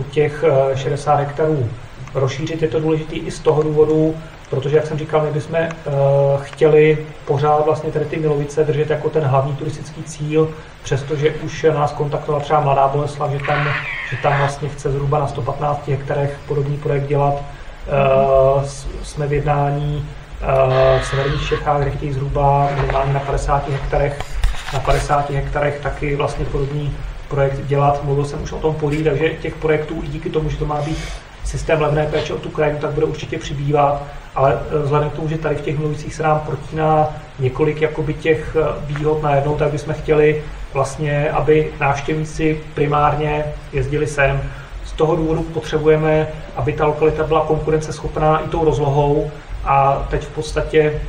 od těch uh, 60 hektarů rozšířit. Je to důležité i z toho důvodu, protože, jak jsem říkal, my bychom uh, chtěli pořád vlastně tady ty Milovice držet jako ten hlavní turistický cíl, přestože už nás kontaktovala třeba Mladá Boleslav, že tam, že tam vlastně chce zhruba na 115 hektarech podobný projekt dělat. S- jsme v jednání uh, v severních Čechách, kde chtějí zhruba minimálně na 50 hektarech, na 50 hektarech taky vlastně podobný projekt dělat. Mluvil jsem už o tom polí, takže těch projektů i díky tomu, že to má být systém levné péče o tu krajinu, tak bude určitě přibývat, ale eh, vzhledem k tomu, že tady v těch mluvících se nám protíná několik jakoby těch eh, výhod najednou, tak bychom chtěli vlastně, aby návštěvníci primárně jezdili sem. Z toho důvodu potřebujeme, aby ta lokalita byla konkurenceschopná i tou rozlohou a teď v podstatě,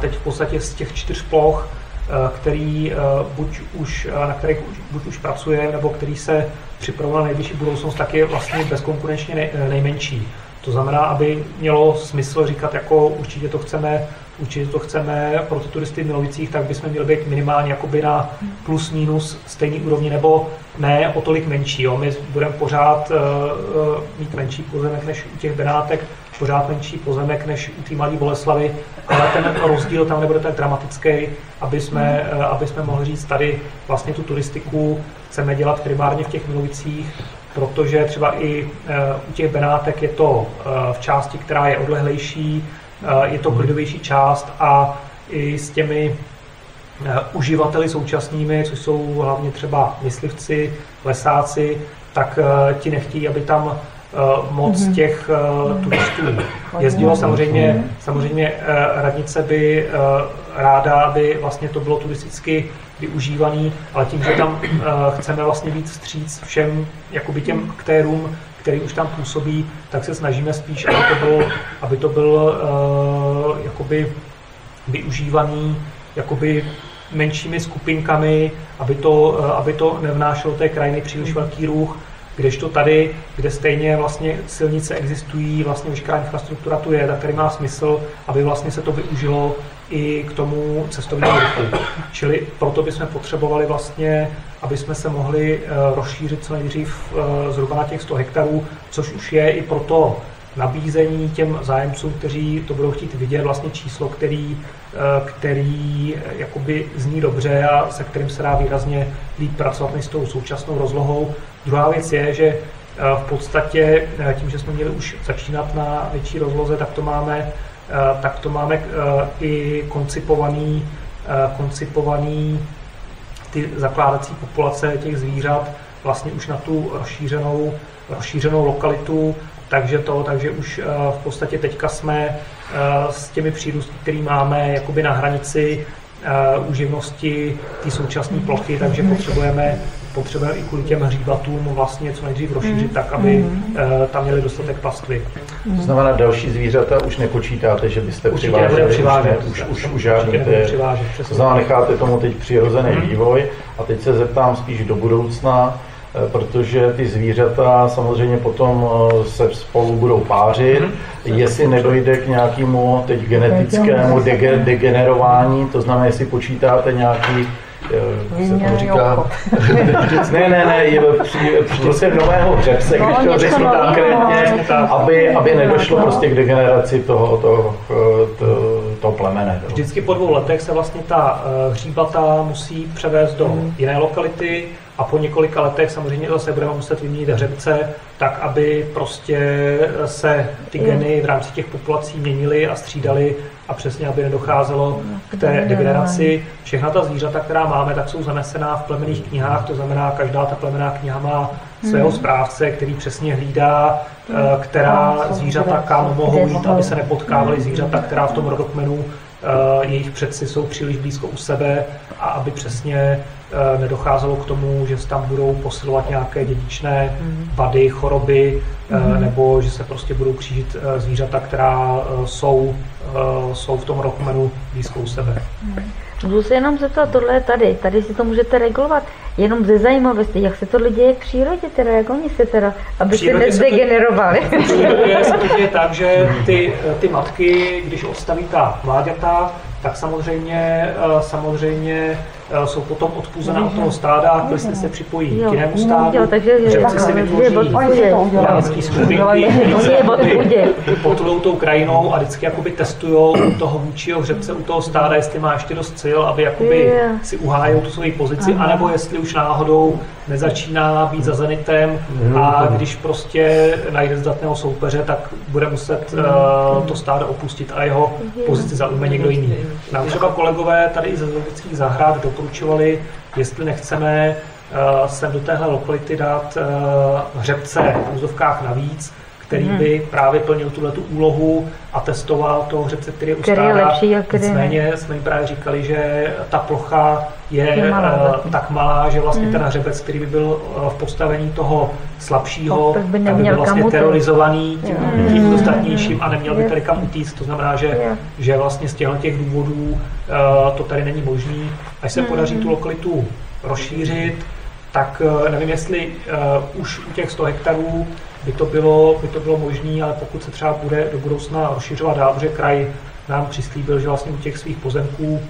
teď v podstatě z těch čtyř ploch, eh, který buď už, na kterých buď už pracuje, nebo který se připravuje na nejbližší budoucnost, tak je vlastně bezkonkurenčně nej, nejmenší. To znamená, aby mělo smysl říkat, jako určitě to chceme, určitě to chceme pro ty turisty v Milovicích, tak bychom měli být minimálně jakoby na plus minus stejný úrovni, nebo ne o tolik menší. Jo. My budeme pořád uh, mít menší pozemek než u těch Benátek, pořád menší pozemek než u té malé Boleslavy, ale ten rozdíl tam nebude tak dramatický, aby jsme, uh, aby jsme mohli říct tady vlastně tu turistiku chceme dělat primárně v těch Milovicích, protože třeba i eh, u těch Benátek je to eh, v části, která je odlehlejší, eh, je to klidovější část a i s těmi uživateli současnými, což jsou hlavně třeba myslivci, lesáci, tak ti nechtějí, aby tam moc mm-hmm. těch turistů jezdilo. Samozřejmě, samozřejmě radnice by ráda, aby vlastně to bylo turisticky využívaný, ale tím, že tam chceme vlastně víc vstříc všem jakoby těm aktérům, který už tam působí, tak se snažíme spíš, aby to bylo, aby to byl uh, jakoby využívaný jakoby menšími skupinkami, aby to, uh, aby to nevnášelo té krajiny příliš velký ruch, kdežto tady, kde stejně vlastně silnice existují, vlastně veškerá infrastruktura tu je, tak tady má smysl, aby vlastně se to využilo i k tomu cestovnímu ruchu. Čili proto bychom potřebovali vlastně, aby jsme se mohli eh, rozšířit co nejdřív eh, zhruba na těch 100 hektarů, což už je i proto nabízení těm zájemcům, kteří to budou chtít vidět, vlastně číslo, který, eh, který jakoby zní dobře a se kterým se dá výrazně líp pracovat než s tou současnou rozlohou. Druhá věc je, že v podstatě tím, že jsme měli už začínat na větší rozloze, tak to máme tak to máme eh, i koncipovaný, eh, koncipovaný ty zakládací populace těch zvířat vlastně už na tu rozšířenou, rozšířenou lokalitu, takže to, takže už v podstatě teďka jsme s těmi přírůstky, které máme jakoby na hranici uživnosti té současné plochy, takže potřebujeme potřebujeme i kvůli těm hříbatům vlastně co nejdřív rozšířit mm. tak, aby mm. tam měli dostatek pastvy. Mm. To znamená, další zvířata už nepočítáte, že byste Určitě přiváželi, přivážet, už, ne, už, už, už žádný to znamená, necháte tomu teď přirozený mm. vývoj a teď se zeptám spíš do budoucna, Eh, protože ty zvířata samozřejmě potom eh, se spolu budou pářit, mm. jestli nedojde k nějakému teď genetickému degenerování, to znamená, jestli počítáte nějaký eh, se tomu říká, (laughs) ne, ne, ne, je prostě nového hřebce, no, když to řeknu konkrétně, aby, aby nedošlo prostě k degeneraci toho, toho, toho, toho plemene. Vždycky po dvou letech se vlastně ta hříbata musí převést do hmm. jiné lokality, a po několika letech samozřejmě zase budeme muset vyměnit hřebce, tak aby prostě se ty geny v rámci těch populací měnily a střídaly a přesně, aby nedocházelo k té degeneraci. Všechna ta zvířata, která máme, tak jsou zanesená v plemených knihách, to znamená, každá ta plemená kniha má svého hmm. správce, který přesně hlídá, eh, která zvířata kam mohou jít, aby se nepotkávaly zvířata, která v tom rodokmenu jejich předci jsou příliš blízko u sebe a aby přesně Eh, nedocházelo k tomu, že se tam budou posilovat nějaké dědičné mhm. vady, choroby, mm. nebo že se prostě budou křížit eh, zvířata, která jsou, jsou v tom rokmenu blízko u sebe. Mm. Můžu se jenom zeptat, tohle je tady, tady si to můžete regulovat, jenom ze zajímavosti, jak se to děje v přírodě, teda, jak oni se teda, aby se nezdegenerovali. (laughs) V přírodě se to děje tak, že ty, ty matky, když odstaví ta mláďata, tak samozřejmě, samozřejmě Eh, jsou potom odpůzena od toho stáda, klesny se připojí k jinému stádu, řepci si vytvoří skupinky, který potulou tou krajinou a vždycky jakoby testují toho vůčího hřebce u toho stáda, jestli má ještě dost sil, aby jakoby si uhájil tu svoji pozici, anebo jestli už náhodou nezačíná být za zenitem a když prostě najde zdatného soupeře, tak bude muset uh, to stádo opustit a jeho pozici zaujme někdo jiný. Nám třeba kolegové tady i ze zoologických zahrad doporučovali, jestli nechceme uh, sem do téhle lokality dát uh, hřebce v úzovkách navíc, který hmm. by právě plnil tuhle tu úlohu a testoval toho hřebce, který je u stáda. Lepší, Nicméně jsme jim právě říkali, že ta plocha je, malá, uh, tak malá, že vlastně hmm. ten hřebec, který by byl uh, v postavení toho slabšího, tak by, tak by byl vlastně terorizovaný tím, hmm. tím ostatnějším a neměl by tady kam utíct. To znamená, že, že vlastně z těchto těch důvodů uh, to tady není možné. Až se hmm. podaří tu lokalitu rozšířit, tak nevím, jestli uh, už u těch 100 hektarů by to bylo, by to bylo možné, ale pokud se třeba bude do budoucna rozšiřovat dál, protože kraj nám přislíbil, že vlastně u těch svých pozemků,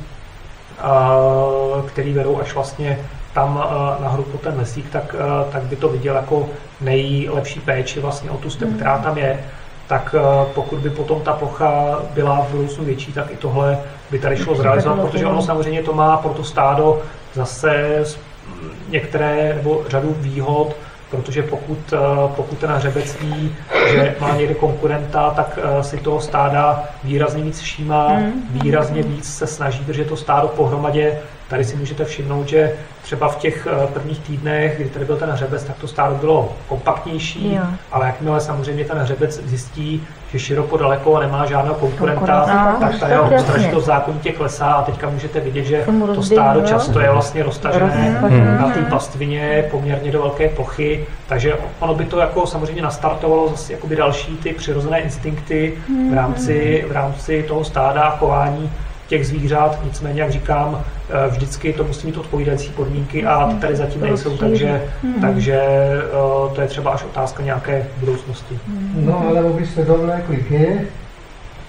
který vedou až vlastně tam nahoru po ten lesík, tak, tak by to viděl jako nejlepší péči vlastně o tu step, hmm. která tam je. Tak pokud by potom ta plocha byla v budoucnu větší, tak i tohle by tady šlo zrealizovat, protože ono samozřejmě to má pro to stádo zase některé nebo řadu výhod, protože pokud, eh, pokud ten hřebec ví, že má někde konkurenta, tak eh, si toho stáda výrazně víc všímá, mm. výrazně víc se snaží držet to stádo pohromadě, tady si můžete všimnout, že třeba v těch eh, prvních týdnech, kdy tady byl ten hřebec, tak to stádo bylo kompaktnější, Jo. ale jakmile samozřejmě ten hřebec zjistí, že široko daleko nemá žádného konkurenta, Konkurenta, tak ta tak jeho jasně. obstražitost zákonitě klesá a teďka můžete vidět, že to stádo často je vlastně roztažené Roztažené. na té pastvině poměrně do velké plochy, takže ono by to jako samozřejmě nastartovalo zase jakoby další ty přirozené instinkty v rámci, v rámci toho stáda a chování těch zvířat, nicméně, jak říkám, eh, vždycky to musí mít odpovídající podmínky a ty tady zatím nejsou, takže, takže eh, to je třeba až otázka nějaké budoucnosti. No, ale vy jste dovlékli G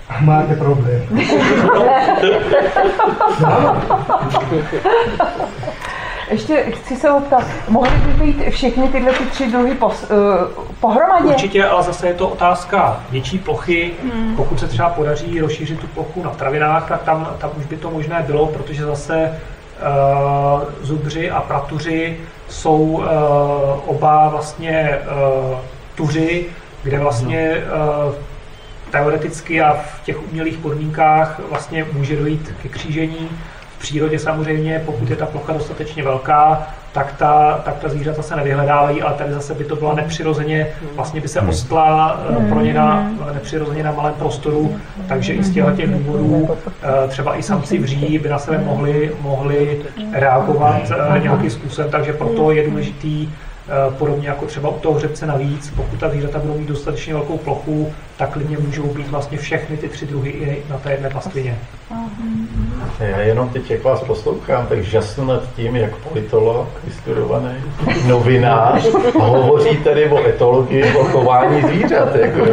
a máte problém. (laughs) (laughs) (laughs) Ještě chci se optat, mohly by být všechny tyhle ty tři druhy pos, uh, pohromadě? Určitě, ale zase je to otázka větší plochy. Pokud se třeba podaří rozšířit tu plochu na travinách, tak tam, tam už by to možné bylo, protože zase uh, zubři a pratuři jsou uh, oba vlastně uh, tuři, kde vlastně uh, teoreticky a v těch umělých podmínkách vlastně může dojít ke křížení. V přírodě samozřejmě, pokud je ta plocha dostatečně velká, tak ta, tak ta zvířata se nevyhledávají, ale tady zase by to byla nepřirozeně, vlastně by se ostla eh, pro ně na, nepřirozeně na malém prostoru, takže i z těchto těch důvodů eh, třeba i samci vří by na sebe mohli, mohli reagovat eh, nějakým způsobem, takže proto je důležitý Eh, Podobně jako třeba u toho hřebce navíc, pokud ta zvířata budou mít dostatečně velkou plochu, tak klidně můžou být vlastně všechny ty tři druhy i na té jedné pastvině. Já jenom teď, jak vás poslouchám, tak žasnu nad tím, jak politolog, vystudovaný novinář, hovoří tady o etologii, o chování zvířat. Jako,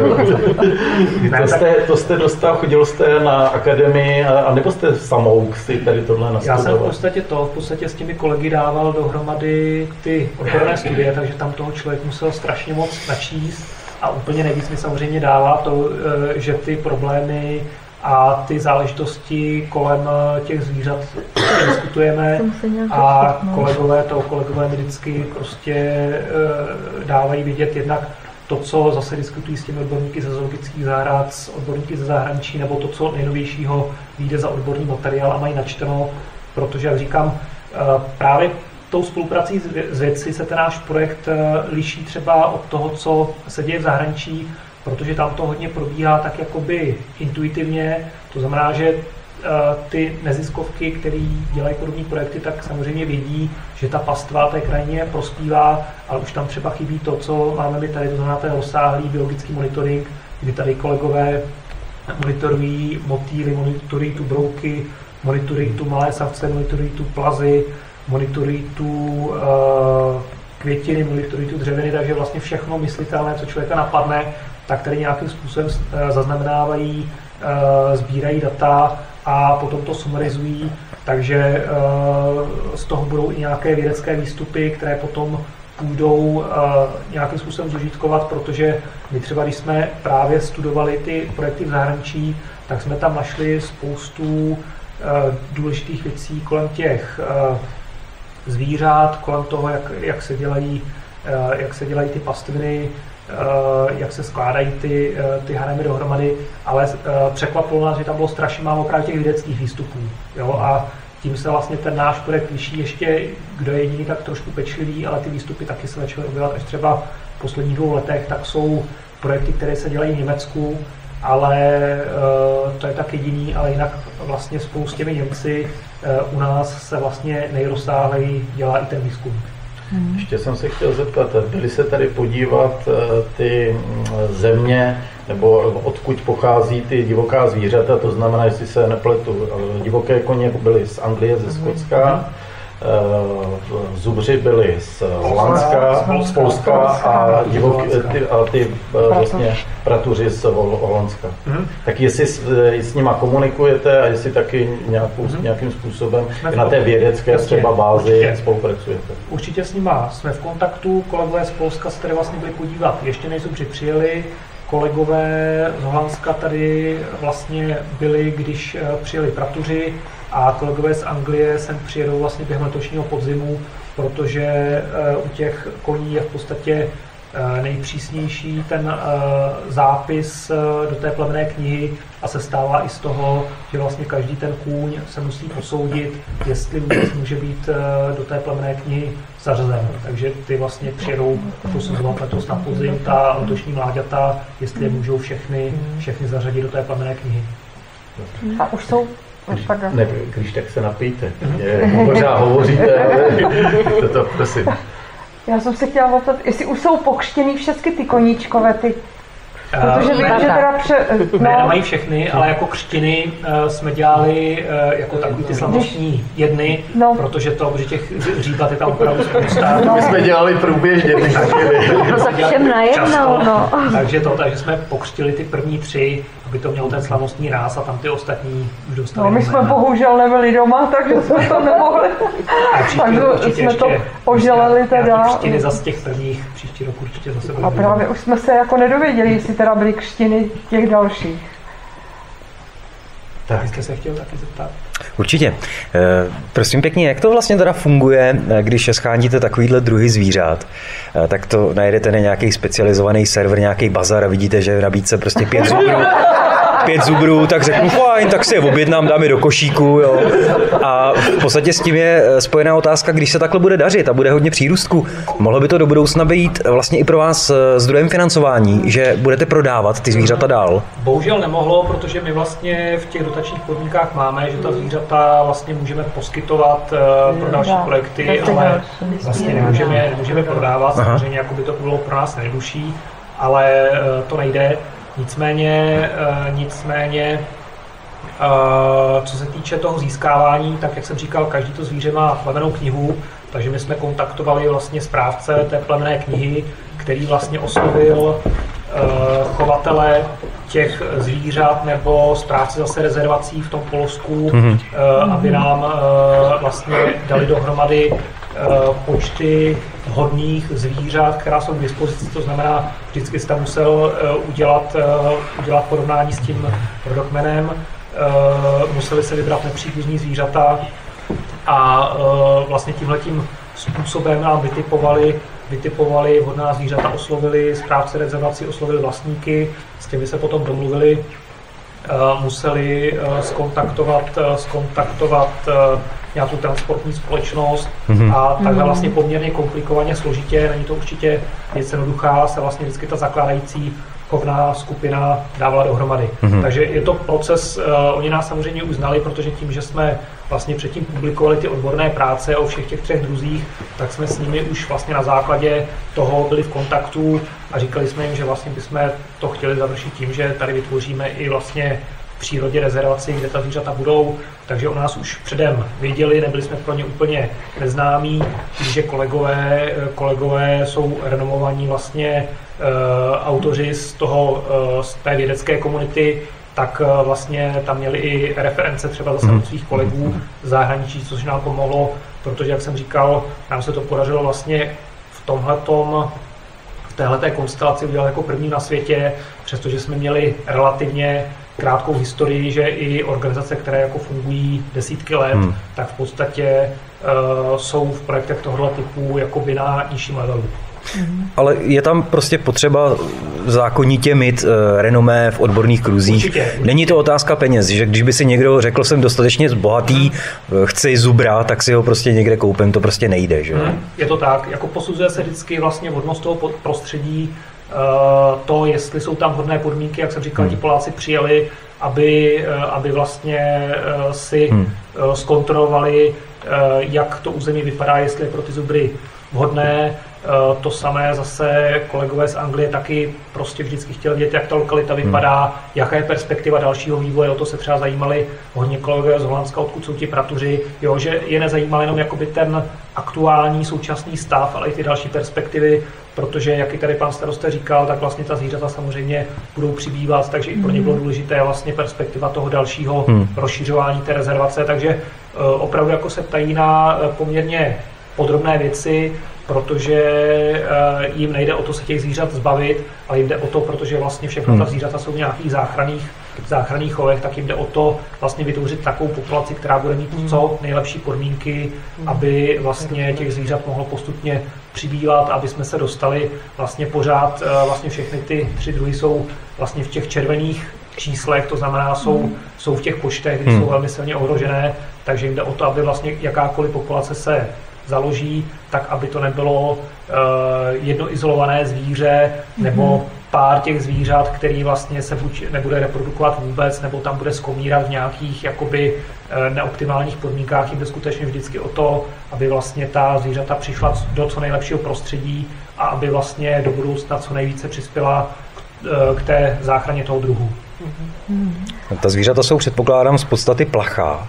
to, jste, to jste dostal, chodil jste na akademii, a, nebo jste samouk si tady tohle Já jsem v nastudoval? podstatě to, v podstatě s těmi kolegy dával dohromady ty odborné studie, takže tam toho člověk musel strašně moc načíst a úplně nejvíc mi samozřejmě dává to, eh, že ty problémy a ty záležitosti kolem eh, těch zvířat diskutujeme. A kolegové to, kolegové mi vždycky prostě eh, dávají vidět jednak to, co zase diskutují s těmi odborníky ze zoologických zahrad, s odborníky ze zahraničí, nebo to, co nejnovějšího vyjde za odborný materiál a mají načteno, protože, jak říkám, právě tou spoluprací s vě- s vědci se ten náš projekt eh, liší třeba od toho, co se děje v zahraničí, protože tam to hodně probíhá tak jakoby intuitivně, to znamená, že eh, ty neziskovky, které dělají podobné projekty, tak samozřejmě vědí, že ta pastva té krajině prospívá, ale už tam třeba chybí to, co máme my tady, to znamená ten rozsáhlý biologický monitoring, kdy tady kolegové monitorují motýly, monitorují tu brouky, monitorují tu malé savce, monitorují tu plazy, monitorují tu uh, květiny, monitorují tu dřeviny, takže vlastně všechno myslitelné, co člověka napadne, tak tady nějakým způsobem uh, zaznamenávají, uh, sbírají data a potom to sumarizují, takže z toho budou i nějaké vědecké výstupy, které potom půjdou nějakým způsobem zužitkovat, protože my třeba, když jsme právě studovali ty projekty v zahraničí, tak jsme tam našli spoustu důležitých věcí kolem těch zvířat, kolem toho, jak, jak, se, dělají, uh, jak se dělají ty pastviny, uh, jak se skládají ty, uh, ty haremy dohromady, ale překvapilo nás, že tam bylo strašně málo právě těch vědeckých výstupů. Jo? A tím se vlastně ten náš projekt liší ještě, kdo je jediný tak trošku pečlivý, ale ty výstupy taky se začaly objevovat až třeba v posledních dvou letech, tak jsou projekty, které se dělají v Německu, ale to je tak jediný, ale jinak vlastně spolu těmi Němci u nás se vlastně nejrozsáhleji dělá i ten výzkum. Ještě jsem se chtěl zeptat, byli se tady podívat eh, ty mm, země, nebo odkud pochází ty divoká zvířata, to znamená, jestli se nepletu, eh, divoké koně byly z Anglie, ze Skotska, eh, zubři byli z Holandska, z Polska a, divok, ty, a ty eh, vlastně pratuři z Hol- Holandska. Mhm. Tak jestli s, eh, s nima komunikujete a jestli taky nějakou, nějakým způsobem Jsme na té vědecké Jasně, třeba bázi určitě. spolupracujete. Určitě s nima jsme v kontaktu, kolegové z Polska se tady vlastně byli podívat, ještě nejsou přijeli, kolegové z Holandska tady vlastně byli, když eh, přijeli pratuři a kolegové z Anglie sem přijedou vlastně během letošního podzimu, protože eh, u těch koní je v podstatě eh, nejpřísnější ten zápis do té plemené knihy a se stává i z toho, že vlastně každý ten kůň se musí posoudit, jestli vůbec může být do té plemené knihy zařazen. Takže ty vlastně přijedou posuzovat letos na podzim ta letošní mláďata, jestli je můžou všechny, všechny zařadit do té plemené knihy. A už jsou Pardon. Ne, když tak se napijte. Možná hovoříte, ale (laughs) to, prosím. Já jsem se chtěla zeptat, jestli už jsou pokřtěný všechny ty koníčkové, ty Protože vím, že teda pře... No. Ne, nemají všechny, ale jako křtiny uh, jsme dělali uh, jako takový ty slavnostní jedny, no. protože to, že těch říkat je tam opravdu spousta. No. My jsme dělali průběžně ty (laughs) křtiny. všem najednou, no. Takže to, takže jsme pokřtili ty první tři, aby to mělo ten slavnostní ráz a tam ty ostatní už dostali. No, my jsme bohužel nebyli doma, takže jsme to nemohli. takže jsme to oželeli teda. Křtiny zase těch prvních, příští rok určitě zase A právě už jsme se jako nedověděli, jestli teda byly křtiny těch dalších. Tak jste se chtěl taky zeptat? Určitě. E, prosím pěkně, jak to vlastně teda funguje, eh, když scháníte takovýhle druhy zvířat? E, tak to najdete na nějaký specializovaný server, nějaký bazar a vidíte, že v nabídce prostě pět zubrů (laughs) pět zubrů, tak řeknu fajn, tak si je objednám, dám je do košíku. Jo. A v podstatě s tím je eh, spojená otázka, když se takhle bude dařit a bude hodně přírůstku, mohlo by to do budoucna být vlastně i pro vás zdrojem eh, financování, že budete prodávat ty zvířata dál? Bohužel nemohlo, protože my vlastně v těch dotačních podmínkách máme, že ta zvířata vlastně můžeme poskytovat eh, pro další projekty, ale vlastně nemůžeme, nemůžeme prodávat. Samozřejmě jako by to bylo pro nás nejdušší, ale to nejde. Nicméně, eh, nicméně eh, co se týče toho získávání, tak jak jsem říkal, každý to zvíře má plemenou knihu, takže my jsme kontaktovali vlastně správce té plemené knihy, který vlastně oslovil eh, chovatele těch zvířat nebo správce zase rezervací v tom Polsku, mm-hmm. aby nám vlastně dali dohromady počty hodných zvířat, která jsou k dispozici, to znamená, vždycky jste musel eh, udělat, eh, udělat porovnání s tím rodokmenem, museli se vybrat nepříbuzní zvířata a vlastně tímhletím způsobem nám vytipovali, vytipovali vhodná zvířata, oslovili správce rezervací, oslovili vlastníky, s těmi se potom domluvili, museli skontaktovat, skontaktovat nějakou transportní společnost mm-hmm. a takhle mhm. vlastně poměrně komplikovaně, složitě, není to určitě věc jednoduchá, se vlastně vždycky ta zakládající chovná skupina dávala dohromady. Mm-hmm. Takže je to proces, uh, oni nás samozřejmě uznali, protože tím, že jsme vlastně předtím publikovali ty odborné práce o všech těch třech druzích, tak jsme s nimi už vlastně na základě toho byli v kontaktu a říkali jsme jim, že vlastně bychom to chtěli završit tím, že tady vytvoříme i vlastně přírodě rezervaci, kde ta zvířata budou, takže o nás už předem věděli, nebyli jsme pro ně úplně neznámí, že kolegové, kolegové jsou renomovaní vlastně uh, autoři z, toho, uh, z té vědecké komunity, tak uh, vlastně tam měli i reference třeba zase od mhm. svých kolegů z zahraničí, což nám pomohlo, protože, jak jsem říkal, nám se to podařilo vlastně v tomhletom v téhle konstelaci udělat jako první na světě, přestože jsme měli relativně krátkou historii, že i organizace, které jako fungují desítky let, hmm. tak v podstatě uh, jsou v projektech tohoto typu jakoby na nižším levelu. Ale je tam prostě potřeba zákonitě mít uh, renomé v odborných kruzích. Určitě. Není to otázka peněz, že když by si někdo řekl, jsem dostatečně bohatý, uh, chci zubra, tak si ho prostě někde koupím, to prostě nejde. Že? Hmm. Je to tak, jako posuzuje se vždycky vlastně vhodnost toho prostředí, Eh, to, jestli jsou tam vhodné podmínky, jak jsem říkal, ti hmm. Poláci přijeli, aby, eh, aby vlastně eh, si hmm. zkontrolovali, jak to území vypadá, jestli je pro ty zubry vhodné. To samé zase kolegové z Anglie taky prostě vždycky chtěli vědět, jak ta lokalita vypadá, hmm. jaká je perspektiva dalšího vývoje, o to se třeba zajímali hodně kolegové z Holandska, odkud jsou ti pratuři, jo, že je nezajímal jenom jakoby ten aktuální současný stav, ale i ty další perspektivy, protože, jak i tady pan starosta říkal, tak vlastně ta zvířata samozřejmě budou přibývat, takže i pro ně bylo hmm. důležité vlastně perspektiva toho dalšího hmm. rozšiřování té rezervace, takže eh, opravdu jako se ptají na eh, poměrně podrobné věci, protože eh, jim nejde o to se těch zvířat zbavit, ale jde o to, protože vlastně všechno ta hmm. zvířata jsou v nějakých záchranných záchranných chovech, tak jim jde o to vlastně vytvořit takovou populaci, která bude mít co nejlepší podmínky, aby vlastně těch zvířat mohlo postupně přibývat, aby jsme se dostali vlastně pořád, eh, vlastně všechny ty tři druhy jsou vlastně v těch červených číslech, to znamená, jsou, jsou v těch počtech, kdy Hmm. jsou velmi silně ohrožené, takže jde o to, aby vlastně jakákoliv populace se založí, tak aby to nebylo uh, jedno izolované zvíře nebo pár těch zvířat, který vlastně se buď nebude reprodukovat vůbec, nebo tam bude skomírat v nějakých jakoby eh, neoptimálních podmínkách. Jde skutečně vždycky o to, aby vlastně ta zvířata přišla do co nejlepšího prostředí a aby vlastně do budoucna co nejvíce přispěla k, eh, k té záchraně toho druhu. Ta zvířata jsou předpokládám z podstaty plachá.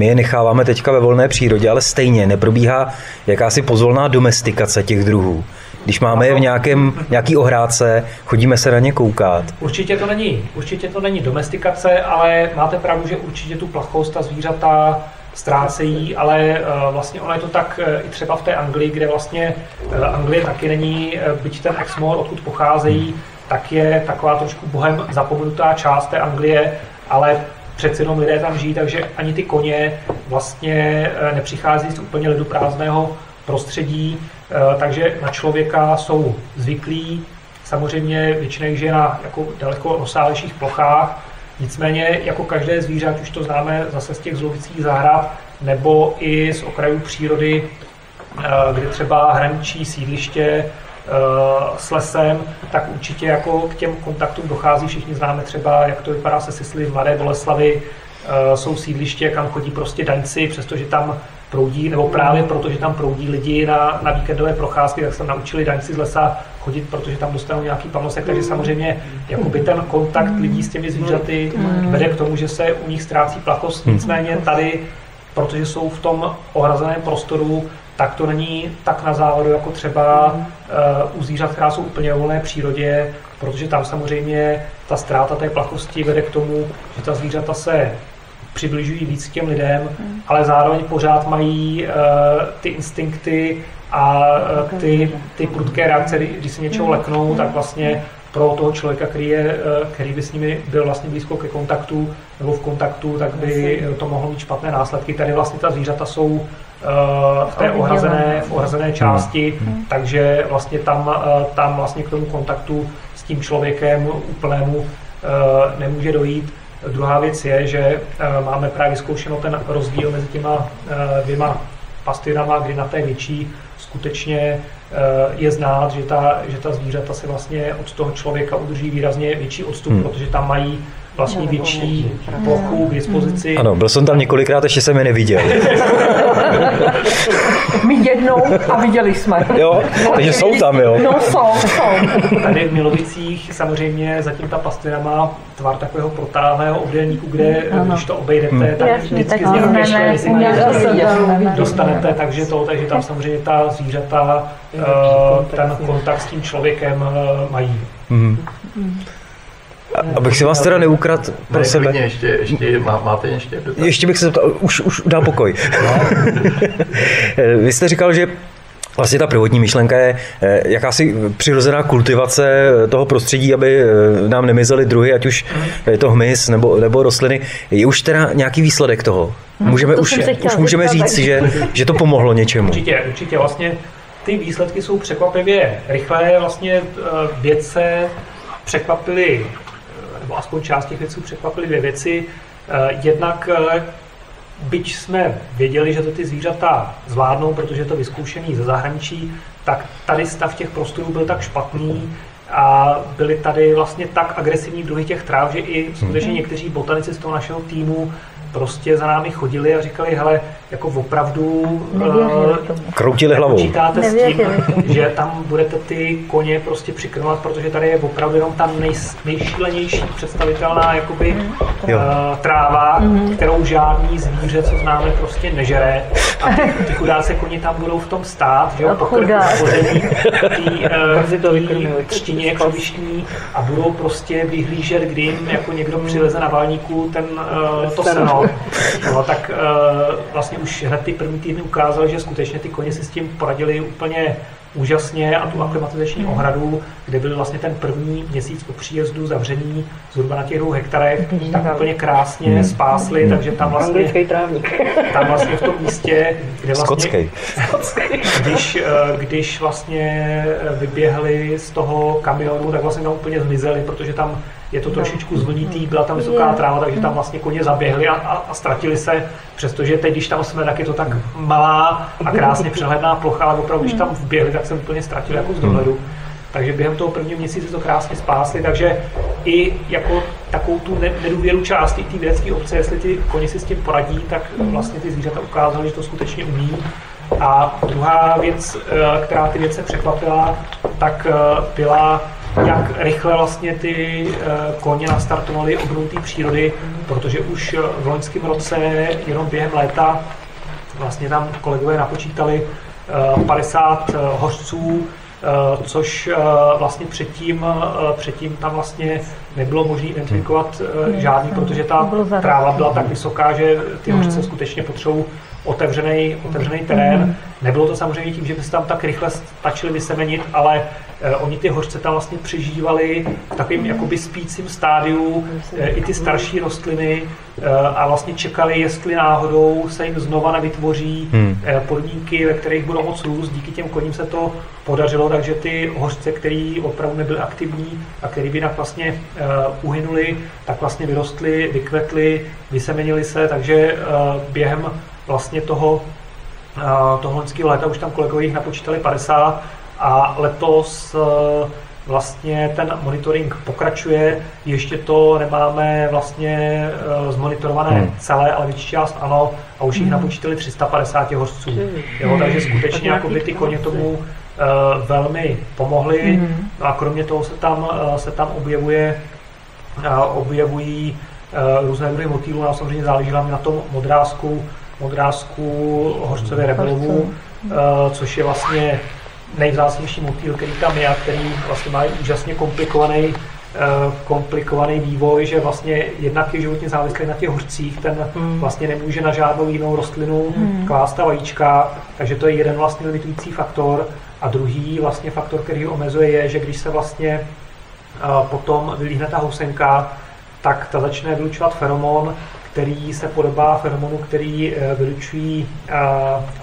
My je necháváme teďka ve volné přírodě, ale stejně neprobíhá jakási pozvolná domestikace těch druhů. Když máme je v nějakém, nějaký ohrádce, chodíme se na ně koukat. Určitě to není, určitě to není domestikace, ale máte pravdu, že určitě tu plachost ta zvířata ztrácejí, ale eh, vlastně ono je to tak eh, i třeba v té Anglii, kde vlastně eh, Anglie taky není, byť ten Exmoor, odkud pocházejí, tak je taková trošku bohem zapomenutá část té Anglie, ale přeci jenom lidé tam žijí, takže ani ty koně vlastně eh, nepřichází z úplně leduprázdného prostředí, eh, takže na člověka jsou zvyklí, samozřejmě většina jich žije na jako daleko rozsálejších plochách, nicméně jako každé zvíře, ať už to známe zase z těch zoologických zahrad, nebo i z okrajů přírody, eh, kde třeba hraničí sídliště s lesem, tak určitě jako k těm kontaktům dochází. Všichni známe třeba, jak to vypadá se Sisly v Mladé Boleslavi, eh, jsou sídliště, kam chodí prostě daňci, přestože tam proudí, nebo právě proto, že tam proudí lidi na, na víkendové procházky, tak se naučili daňci z lesa chodit, protože tam dostanou nějaký panosek, takže samozřejmě jakoby ten kontakt lidí s těmi zvířaty vede k tomu, že se u nich ztrácí plachost. Nicméně tady, protože jsou v tom ohrazeném prostoru, tak to není tak na závodu jako třeba uh, u zvířat, která jsou úplně volné přírodě, protože tam samozřejmě ta ztráta té plachosti vede k tomu, že ta zvířata se přibližují víc k těm lidem, ale zároveň pořád mají uh, ty instinkty a uh, ty, ty prudké reakce, kdy, když si něčeho leknou, tak vlastně pro toho člověka, který, je, který by s nimi byl vlastně blízko ke kontaktu nebo v kontaktu, tak by to mohlo mít špatné následky. Tady vlastně ta zvířata jsou v té ohrazené, v ohrazené části, takže vlastně tam, uh, tam vlastně k tomu kontaktu s tím člověkem úplnému uh, nemůže dojít. Druhá věc je, že eh, máme právě zkoušeno ten rozdíl mezi těma eh, dvěma pastyrama, kdy na té větší skutečně eh, je znát, že ta, že ta zvířata se vlastně od toho člověka udrží výrazně větší odstup, Hmm. protože tam mají vlastně větší plochu k dispozici. Ano, byl jsem tam několikrát, ještě jsem je neviděl. (laughs) My jednou a viděli jsme. Jo, takže jsou tam, jo. No jsou, jsou. Tady v Milovicích samozřejmě zatím ta pastvina má tvar takového protáhlého obdélníku, kde Ano. když to obejdete, Hmm. tak Jasně, vždycky z něho dostanete, takže to, takže tam samozřejmě ta zvířata eh, ten kontakt s tím člověkem eh, mají. Mhm. Abych si vás teda neukradl pro Ne, sebe. ještě, ještě, má, máte ještě dotaz? Ještě bych se zeptal, už, už dám pokoj. (laughs) Vy jste říkal, že Vlastně ta prvotní myšlenka je eh, jakási přirozená kultivace toho prostředí, aby eh, nám nemizely druhy, ať už je to hmyz nebo, nebo rostliny. Je už teda nějaký výsledek toho? Můžeme, to už, už můžeme říct, že, že to pomohlo něčemu. Určitě, určitě vlastně ty výsledky jsou překvapivě rychlé. Vlastně eh, vědce překvapili, eh, nebo aspoň část těch vědců překvapily dvě věci. Eh, Jednak eh, byť jsme věděli, že to ty zvířata zvládnou, protože je to vyzkoušený ze zahraničí, tak tady stav těch prostorů byl tak špatný a byly tady vlastně tak agresivní druhy těch tráv, že i skutečně někteří botanici z toho našeho týmu prostě za námi chodili a říkali, hele, jako opravdu eh, tomu. Kroutili hlavou. počítáte s tím, že tam budete ty koně prostě přikrmovat, protože tady je opravdu jenom ta nej, nejšílenější představitelná jakoby Jo. uh, tráva, kterou žádný zvíře, co známe, prostě nežere. A ty, ty chudáci koni tam budou v tom stát, že jo, A po krku chudák. poření, tý, uh, třtině křovištní a budou prostě vyhlížet, kdy jim jako někdo přileze na valníku ten, uh, to seno. No, tak uh, vlastně už hned ty první týdny ukázaly, že skutečně ty koně si s tím poradili úplně úžasně a tu aklimatizační ohradu, kde byl vlastně ten první měsíc po příjezdu zavřený zhruba na těch dvou hektarech, tak úplně krásně spásli, takže tam vlastně, (laughs) tam vlastně v tom místě, kde vlastně, když, eh, když vlastně vyběhli z toho kamionu, tak vlastně tam úplně zmizeli, protože tam je to trošičku zvlnitý, byla tam vysoká tráva, takže tam vlastně koně zaběhli a, a, a ztratili se, přestože teď, když tam jsme, tak je to tak malá a krásně přehledná plocha, ale opravdu, když tam vběhli, tak jsem úplně ztratil jako z dohledu. Takže během toho prvního měsíce to krásně spásli, takže i jako takovou tu nedůvěru části té vědecké obce, jestli ty koně si s tím poradí, tak vlastně ty zvířata ukázaly, že to skutečně umí. A druhá věc, eh, která ty věce překvapila, tak eh, byla jak rychle vlastně ty eh, koně nastartovaly obnovu té přírody, protože už v loňském roce jenom během léta vlastně tam kolegové napočítali 50 hořců, což vlastně předtím, předtím tam vlastně nebylo možné identifikovat žádný, protože ta tráva byla tak vysoká, že ty hořce hmm. skutečně potřebují otevřený, otevřený terén. Nebylo to samozřejmě tím, že by se tam tak rychle stačili vysemenit, ale eh, oni ty hořce tam vlastně přežívali v takovém jakoby spícím stádiu eh, i ty starší rostliny eh, a vlastně čekali, jestli náhodou se jim znova nevytvoří hmm. podmínky, ve kterých budou moc růst. Díky těm koním se to podařilo, takže ty hořce, které opravdu nebyly aktivní a které by jinak vlastně uhynuli, tak vlastně vyrostly, vykvetly, vysemenili se, takže během vlastně toho, toho loňského léta už tam kolegové jich napočítali 50 a letos e, vlastně ten monitoring pokračuje, ještě to nemáme vlastně e, zmonitorované hmm. celé, ale větší část ano, a už jich hmm. napočítali 350 hořců. Jo, takže skutečně jako by ty koně tomu uh, velmi pomohly. Hmm. A kromě toho se tam, uh, se tam objevuje, uh, objevují uh, různé druhy motýlů, a samozřejmě záleží na tom modrázku, modrázku hořcově rebelovů, eh, což je vlastně nejvzácnější motýl, který tam je a který vlastně má úžasně komplikovaný eh, komplikovaný vývoj, že vlastně jednak je životně závislý na těch hořcích, ten hmm. vlastně nemůže na žádnou jinou rostlinu hmm. klást ta vajíčka, takže to je jeden vlastně limitující faktor. A druhý vlastně faktor, který ho omezuje, je, že když se vlastně eh, potom vylíhne ta housenka, tak ta začne vylučovat feromon, který se podobá feromonu, který eh, vylučují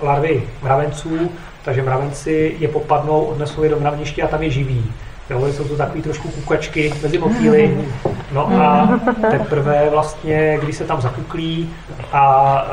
larvy mravenců, takže mravenci je popadnou, odnesou je do mravniště a tam je živí. Jo, jsou to takové trošku kukačky mezi motýly. No a teprve vlastně, když se tam zakuklí a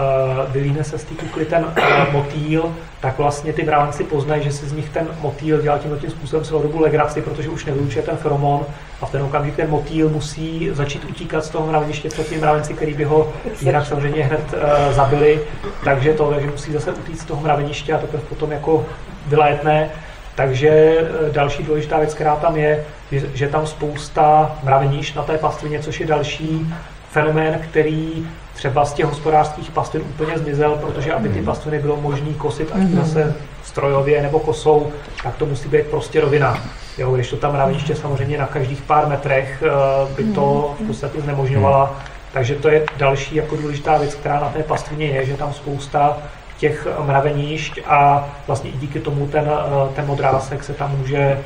uh, vylíne se z té kukly ten uh, motýl, tak vlastně ty mravenci poznají, že se z nich ten motýl dělá tím tím způsobem celou dobu legraci, protože už nevylučuje ten feromon a v ten okamžik ten motýl musí začít utíkat z toho mraveniště před tím mravenci, který by ho jinak samozřejmě hned uh, zabili. Takže to, takže musí zase utíct z toho mraveniště a teprve potom jako vylétne takže e, další důležitá věc, která tam je, že, že tam spousta mraveniš na té pastvině, což je další fenomén, který třeba z těch hospodářských pastvin úplně zmizel, protože aby ty mhm. pastviny bylo možné kosit ať mm-hmm. zase strojově nebo kosou, tak to musí být prostě rovina. Jo, když to tam mraveniště samozřejmě na každých pár metrech e, by to v podstatě znemožňovala. Takže to je další jako důležitá věc, která na té pastvině je, že tam spousta těch mravenišť a vlastně i díky tomu ten, ten modrásek se tam může,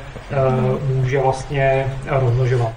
může vlastně rozmnožovat.